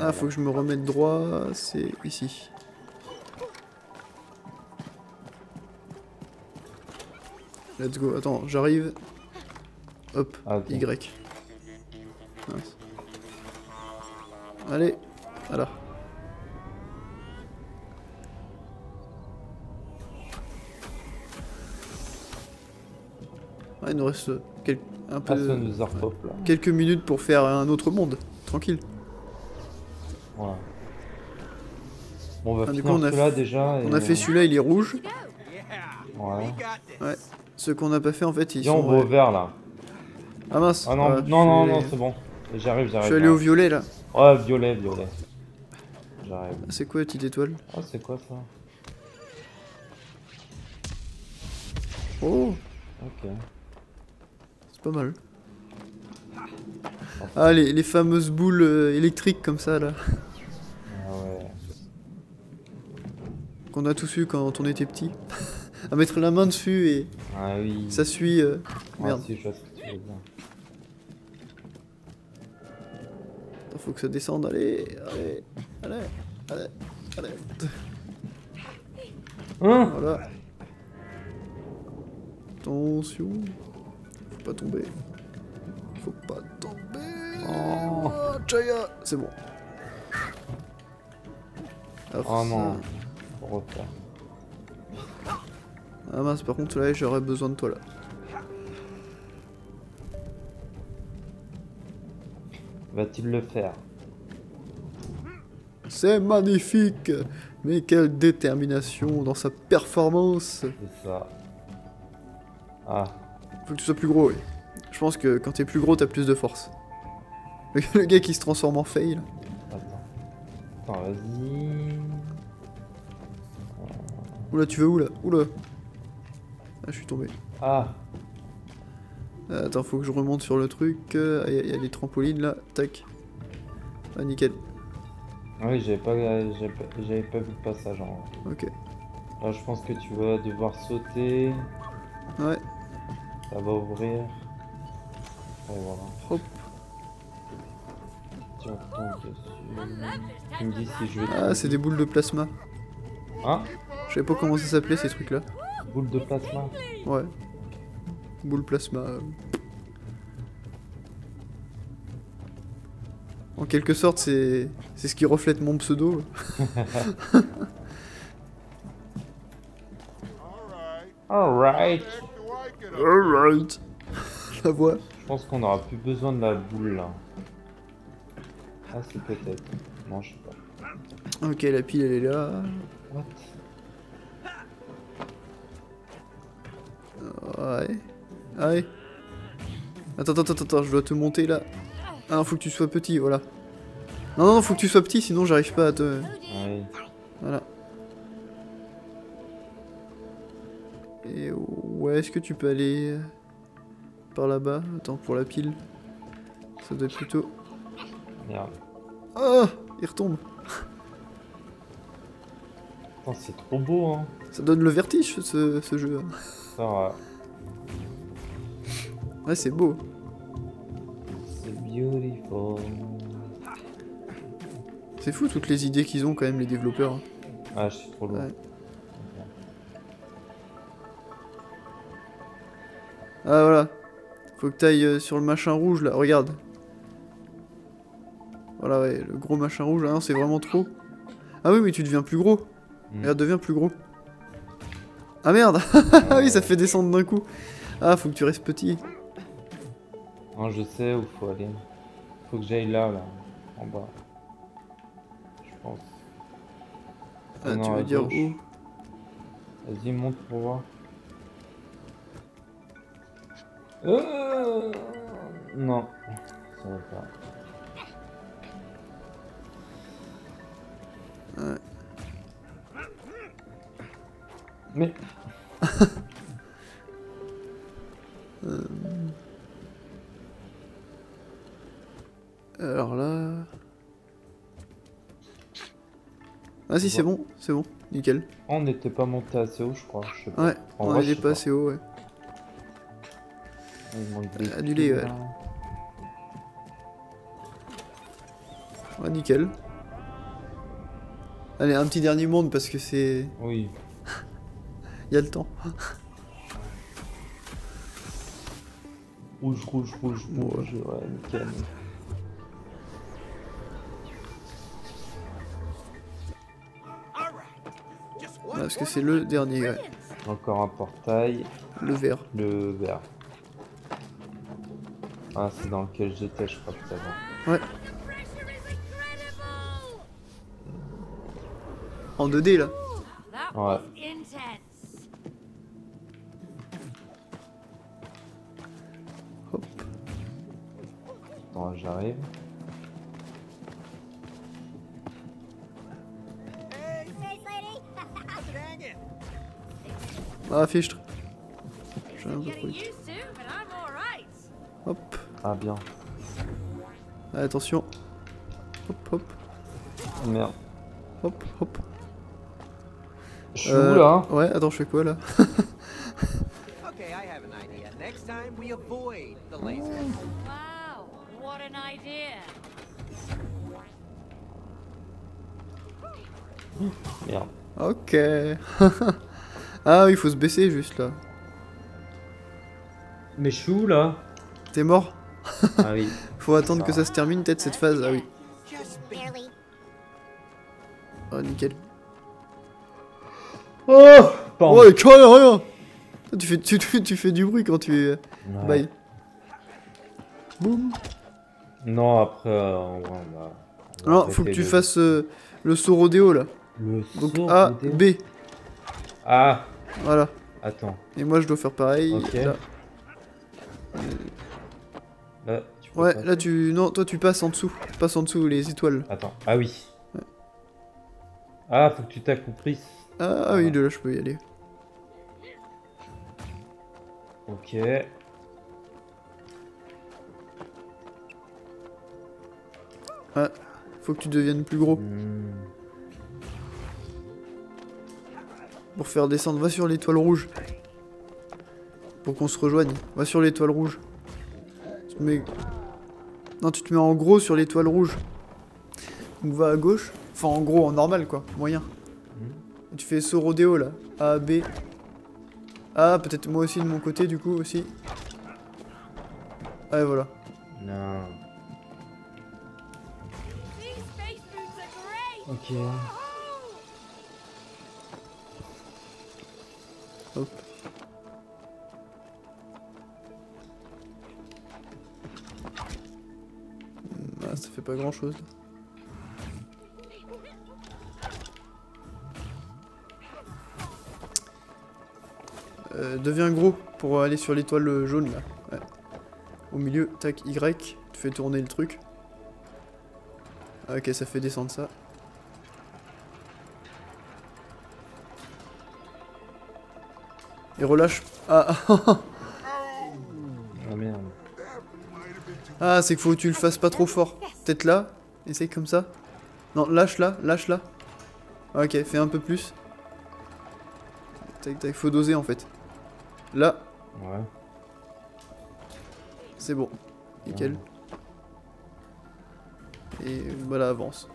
ah, faut que je me remette droit, c'est ici. Let's go, attends, j'arrive. Hop, Ah. Y. Allez, voilà. Ah, il nous reste quel- un peu, là. quelques minutes pour faire un autre monde. Tranquille. Voilà. Bon, on va Ah, finir coup, on a celui-là fait- déjà. On a fait celui-là, il est rouge. Ouais. Ouais. Ceux qu'on n'a pas fait en fait, ils Viens, sont. on va au vert là. Ah mince. Ah non, ouais, non, non, je non, c'est bon. J'arrive, Je j'arrive. suis allé au violet là. Ouais, violet, violet. J'arrive. Ah, C'est quoi la petite étoile? Ah, c'est quoi ça? Oh, Ok. c'est pas mal. Ah, les, les fameuses boules euh, électriques comme ça là. Ah ouais. Qu'on a tous eu quand on était petit. À mettre la main dessus et Ah oui. ça suit. euh, Ah, Merde, si. Attends, faut que ça descende. Allez, allez, allez, allez, allez. Hein Voilà. Attention. Faut pas tomber. Faut pas tomber. Oh. Chaya, c'est bon. Alors, Oh non. Faut refaire. Ah mince, par contre là j'aurais besoin de toi là. Va-t-il le faire C'est magnifique Mais quelle détermination dans sa performance C'est ça. Ah. Faut que tu sois plus gros, oui. Je pense que quand t'es plus gros, t'as plus de force. Le, le gars qui se transforme en fail. Attends. Attends, vas-y. Oula, tu vas où là? Oula Ah, je suis tombé. Ah. Euh, attends, faut que je remonte sur le truc. Euh, Il y, a- y a des trampolines là. Tac. Ah, nickel. Ah oui, j'avais pas, j'avais pas, vu le passage en vrai. Ok. Là, je pense que tu vas devoir sauter. Ouais. Ça va ouvrir. Et voilà. Hop. Dessus. Tu me dis si je vais. Ah, c'est des boules de plasma. Hein? Je savais pas comment ça s'appelait ces trucs là. Boule de plasma. Ouais. Boule plasma. euh. En quelque sorte, c'est c'est ce qui reflète mon pseudo. Alright. Alright. La voix. Je pense qu'on aura plus besoin de la boule là. Ah, c'est peut-être. Non, je sais pas. Ok, la pile elle est là. What? Ouais. Ouais. Attends, attends, attends, attends, je dois te monter là. Ah non, faut que tu sois petit, voilà. Non, non, non, faut que tu sois petit, sinon j'arrive pas à te. Oui. Voilà. Et ouais, est-ce que tu peux aller? Par là-bas Attends, pour la pile. Ça doit être plutôt. Merde. Ah Il retombe. C'est trop beau, hein. Ça donne le vertige ce, ce jeu. Ça va. Ouais, c'est beau. C'est fou toutes les idées qu'ils ont quand même les développeurs. hein. Ah, je suis trop loin. Ouais. Ah voilà. Faut que t'ailles euh, sur le machin rouge là, regarde. Voilà ouais, le gros machin rouge, ah non c'est vraiment trop. Ah oui mais tu deviens plus gros. Mm. Regarde, deviens plus gros. Ah merde Ah oui ça fait descendre d'un coup. Ah faut que tu restes petit. Je sais où faut aller. Faut que j'aille là, là, en bas. Je pense. Ah non, tu veux dire gauche. où? Vas-y, monte pour voir. Euh... Non, ça va pas. Ouais. Mais Euh, Alors là... Ah si, c'est bon, c'est bon, nickel. On n'était pas monté assez haut, je crois. Je sais pas. Ouais, En on vrai, est sais pas assez haut, ouais. Des Annulé, ouais. Ouais, nickel. Allez, un petit dernier monde parce que c'est... Oui. Il y a le temps. Rouge, rouge, rouge, rouge. Ouais, nickel. Parce que c'est le dernier, ouais. Encore un portail. Le vert. Le vert. Ah, c'est dans lequel j'étais, je crois, tout à l'heure. Ouais. En 2D, là. Ouais. intense. Attends, j'arrive. Ah, fichtre. J'ai un peu Getting truc. used to, but I'm alright. Hop. Ah, bien. Ah, attention. Hop, hop, Oh, merde. hop, hop. Je suis où, là Ouais, attends, je fais quoi, là? Okay, I have an idea. Next time we avoid the laser. Wow, what an idea. Merde. Ok. ah, oui, il faut se baisser, juste, là. Mais je suis où, là? T'es mort? Ah oui. Faut attendre que ça se termine, peut-être, cette phase. Ah oui. Ah, nickel. Oh Pardon. Ouais, rien, rien tu fais, tu, tu, tu fais du bruit quand tu es... Ouais. Bye. Boum. Non, après, euh, en vrai, on va... on va Non, faut que tu de- fasses euh, le saut rodéo, là. Le Donc saut A. B. Ah Voilà. Attends. Et moi, je dois faire pareil. Ok. Là. Là, tu peux Ouais, pas- là, tu... Non, toi, tu passes en dessous. Tu passes en dessous, les étoiles. Attends. Ah oui. Ah, faut que tu t'accomplisses. Ah, ah oui, de là, je peux y aller. Ok. Ah, faut que tu deviennes plus gros. Hmm. Pour faire descendre, va sur l'étoile rouge. Pour qu'on se rejoigne. Va sur l'étoile rouge. Tu te mets... Non, tu te mets en gros sur l'étoile rouge. Donc va à gauche. Enfin, en gros, en normal, quoi. Moyen. Et tu fais saut rodéo, là. A, B. Ah, peut-être moi aussi de mon côté, du coup, aussi. Ah, et voilà. Non. Ok. Hop. Ah, ça fait pas grand chose. Euh, deviens gros pour aller sur l'étoile jaune là. Au milieu, tac, Y, tu fais tourner le truc. Ah, Ok, ça fait descendre ça. Et relâche. Ah, Ah merde. ah c'est qu'il faut que tu le fasses pas trop fort. Peut-être là. Essaye comme ça. Non, lâche là, lâche là. Ah, Ok, fais un peu plus. Tac, tac, faut doser en fait. Là, Ouais. c'est bon. Nickel. Et voilà, avance.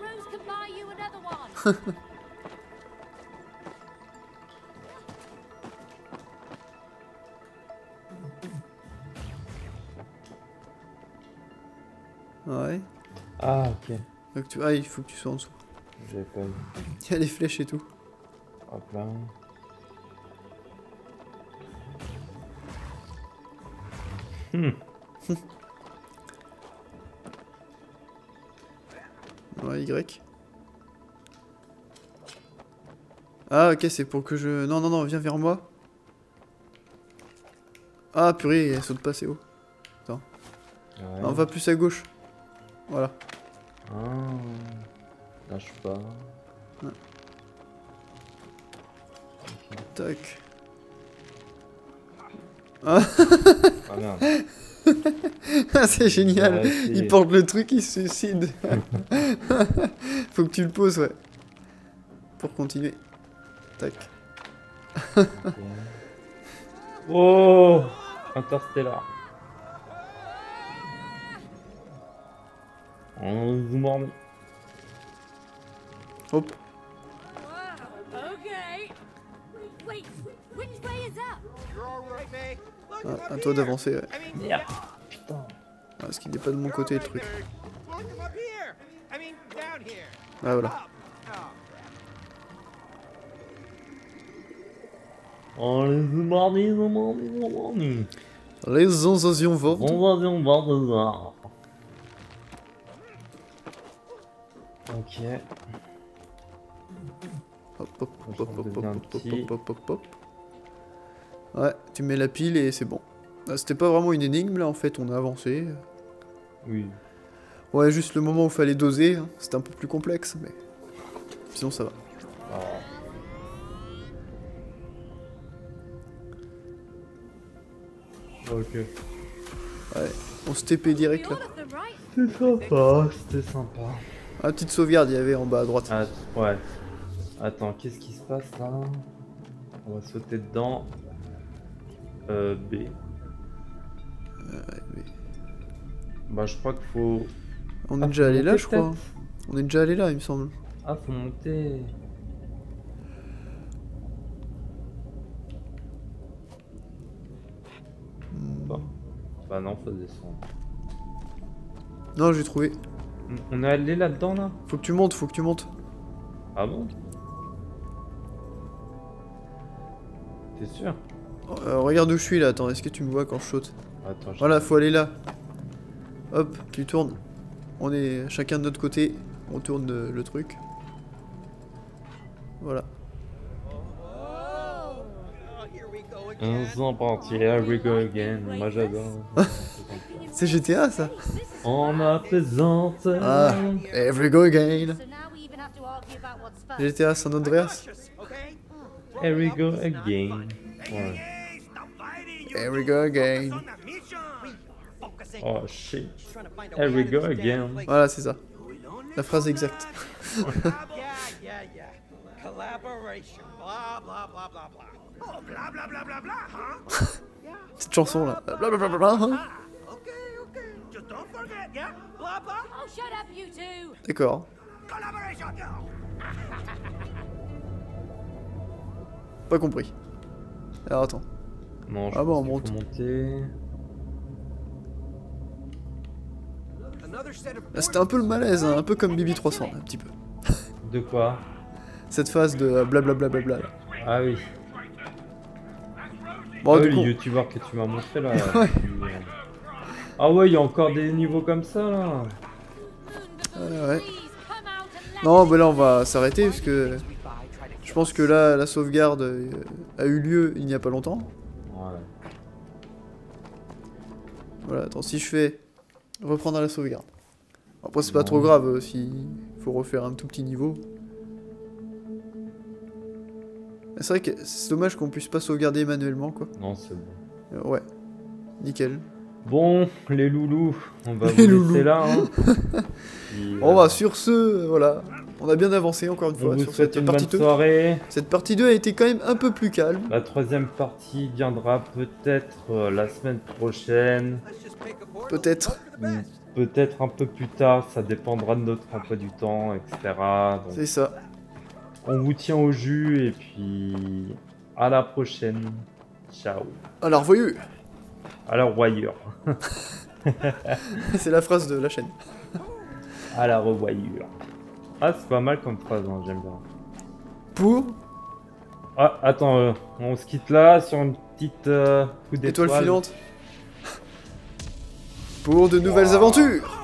Rose can buy you another one. Ouais. Ah, ok. Donc tu... Ah, il faut que tu sois en dessous. Pas vu. Il y a les flèches et tout. Hop là. Hmm. Ouais, Y. Ah, ok, c'est pour que je... Non, non, non, viens vers moi. Ah, purée, elle saute pas, c'est haut. Ouais. On va plus à gauche. Voilà. Ah, lâche pas. Tac. Ah merde. Ah, c'est génial. Il porte le truc, il se suicide. Faut que tu le poses, ouais. Pour continuer. Tac. Oh Interstellar. On zoom en- Look, Ah, à up toi d'avancer, ouais. Putain. Ah, Parce qu'il n'est pas de mon côté, le truc. Ah, voilà. Oh, Oh, les zoomardis, zoomardis, zoomardis. Les voir. Ok. Petit. hop, hop, hop, hop. Ouais, tu mets la pile et c'est bon. Ah, C'était pas vraiment une énigme, là, en fait, on a avancé. Oui. Ouais, juste le moment où fallait doser, hein, c'était un peu plus complexe, mais... Sinon, ça va. Alors. Ok. Ouais, on se TP direct, là. C'est sympa, c'était sympa. Ah, petite sauvegarde, il y avait en bas à droite. Ah, ouais. Attends, qu'est-ce qui se passe là? On va sauter dedans. Euh, B. mais- Bah, je crois qu'il faut. On est Ah, déjà allé là, je crois. On est déjà allé là, il me semble. Ah, faut monter. Bon. Bah, non, faut descendre. Non, j'ai trouvé. On est allé là-dedans là? Faut que tu montes, faut que tu montes. Ah bon? T'es sûr Euh, regarde où je suis là, attends, est-ce que tu me vois quand je saute Attends, je- Voilà, faut aller là. Hop, tu tournes. On est chacun de notre côté, on tourne le truc. Voilà. oh, here we go Un again. sang parti, here we go again. Moi j'adore. C'est GTA ça On ma présente. Ah, every go again. GTA San Andreas. Here we go again. Ouais. Here we go again. Oh shit. Here we go again. Voilà, c'est ça. La phrase exacte. Yeah, yeah, yeah. Collaboration. Blah, blah, blah, blah, blah. Pas compris. Alors attends. Non, je Ah bon, on monte. monter. Là, C'était un peu le malaise, hein, un peu comme Bibi 300, un petit peu. De quoi? Cette phase de blablabla. bla, bla, bla. Ah oui. Bon, ah du oui, coup, le youtubeur que tu m'as montré là. Ouais. Ah ouais, il y a encore des niveaux comme ça là. Ouais, Non, me bah là on va s'arrêter parce que je pense que là la sauvegarde euh, a eu lieu il n'y a pas longtemps. Ouais. Voilà, attends, si je fais reprendre à la sauvegarde. Après c'est pas trop grave euh, si faut refaire un tout petit niveau. C'est vrai que c'est dommage qu'on puisse pas sauvegarder manuellement quoi. Non, c'est bon. Euh, ouais. Nickel. Bon, les loulous, on va Les vous loulous. laisser là. Hein. Puis, Bon euh, sur ce, voilà. On a bien avancé encore une fois vous sur cette une partie bonne 2. soirée. Cette partie 2 a été quand même un peu plus calme. La troisième partie viendra peut-être euh, la semaine prochaine. Peut-être. Peut-être un peu plus tard, ça dépendra de notre emploi du temps, etc. C'est ça. on vous tient au jus et puis à la prochaine. Ciao. Alors voyez, À la revoyure. c'est la phrase de la chaîne. À la revoyure. Ah, c'est pas mal comme phrase, hein, j'aime bien. Pour Ah, attends, euh, on se quitte là sur une petite euh, coup d'étoile. étoile filante. Pour de nouvelles aventures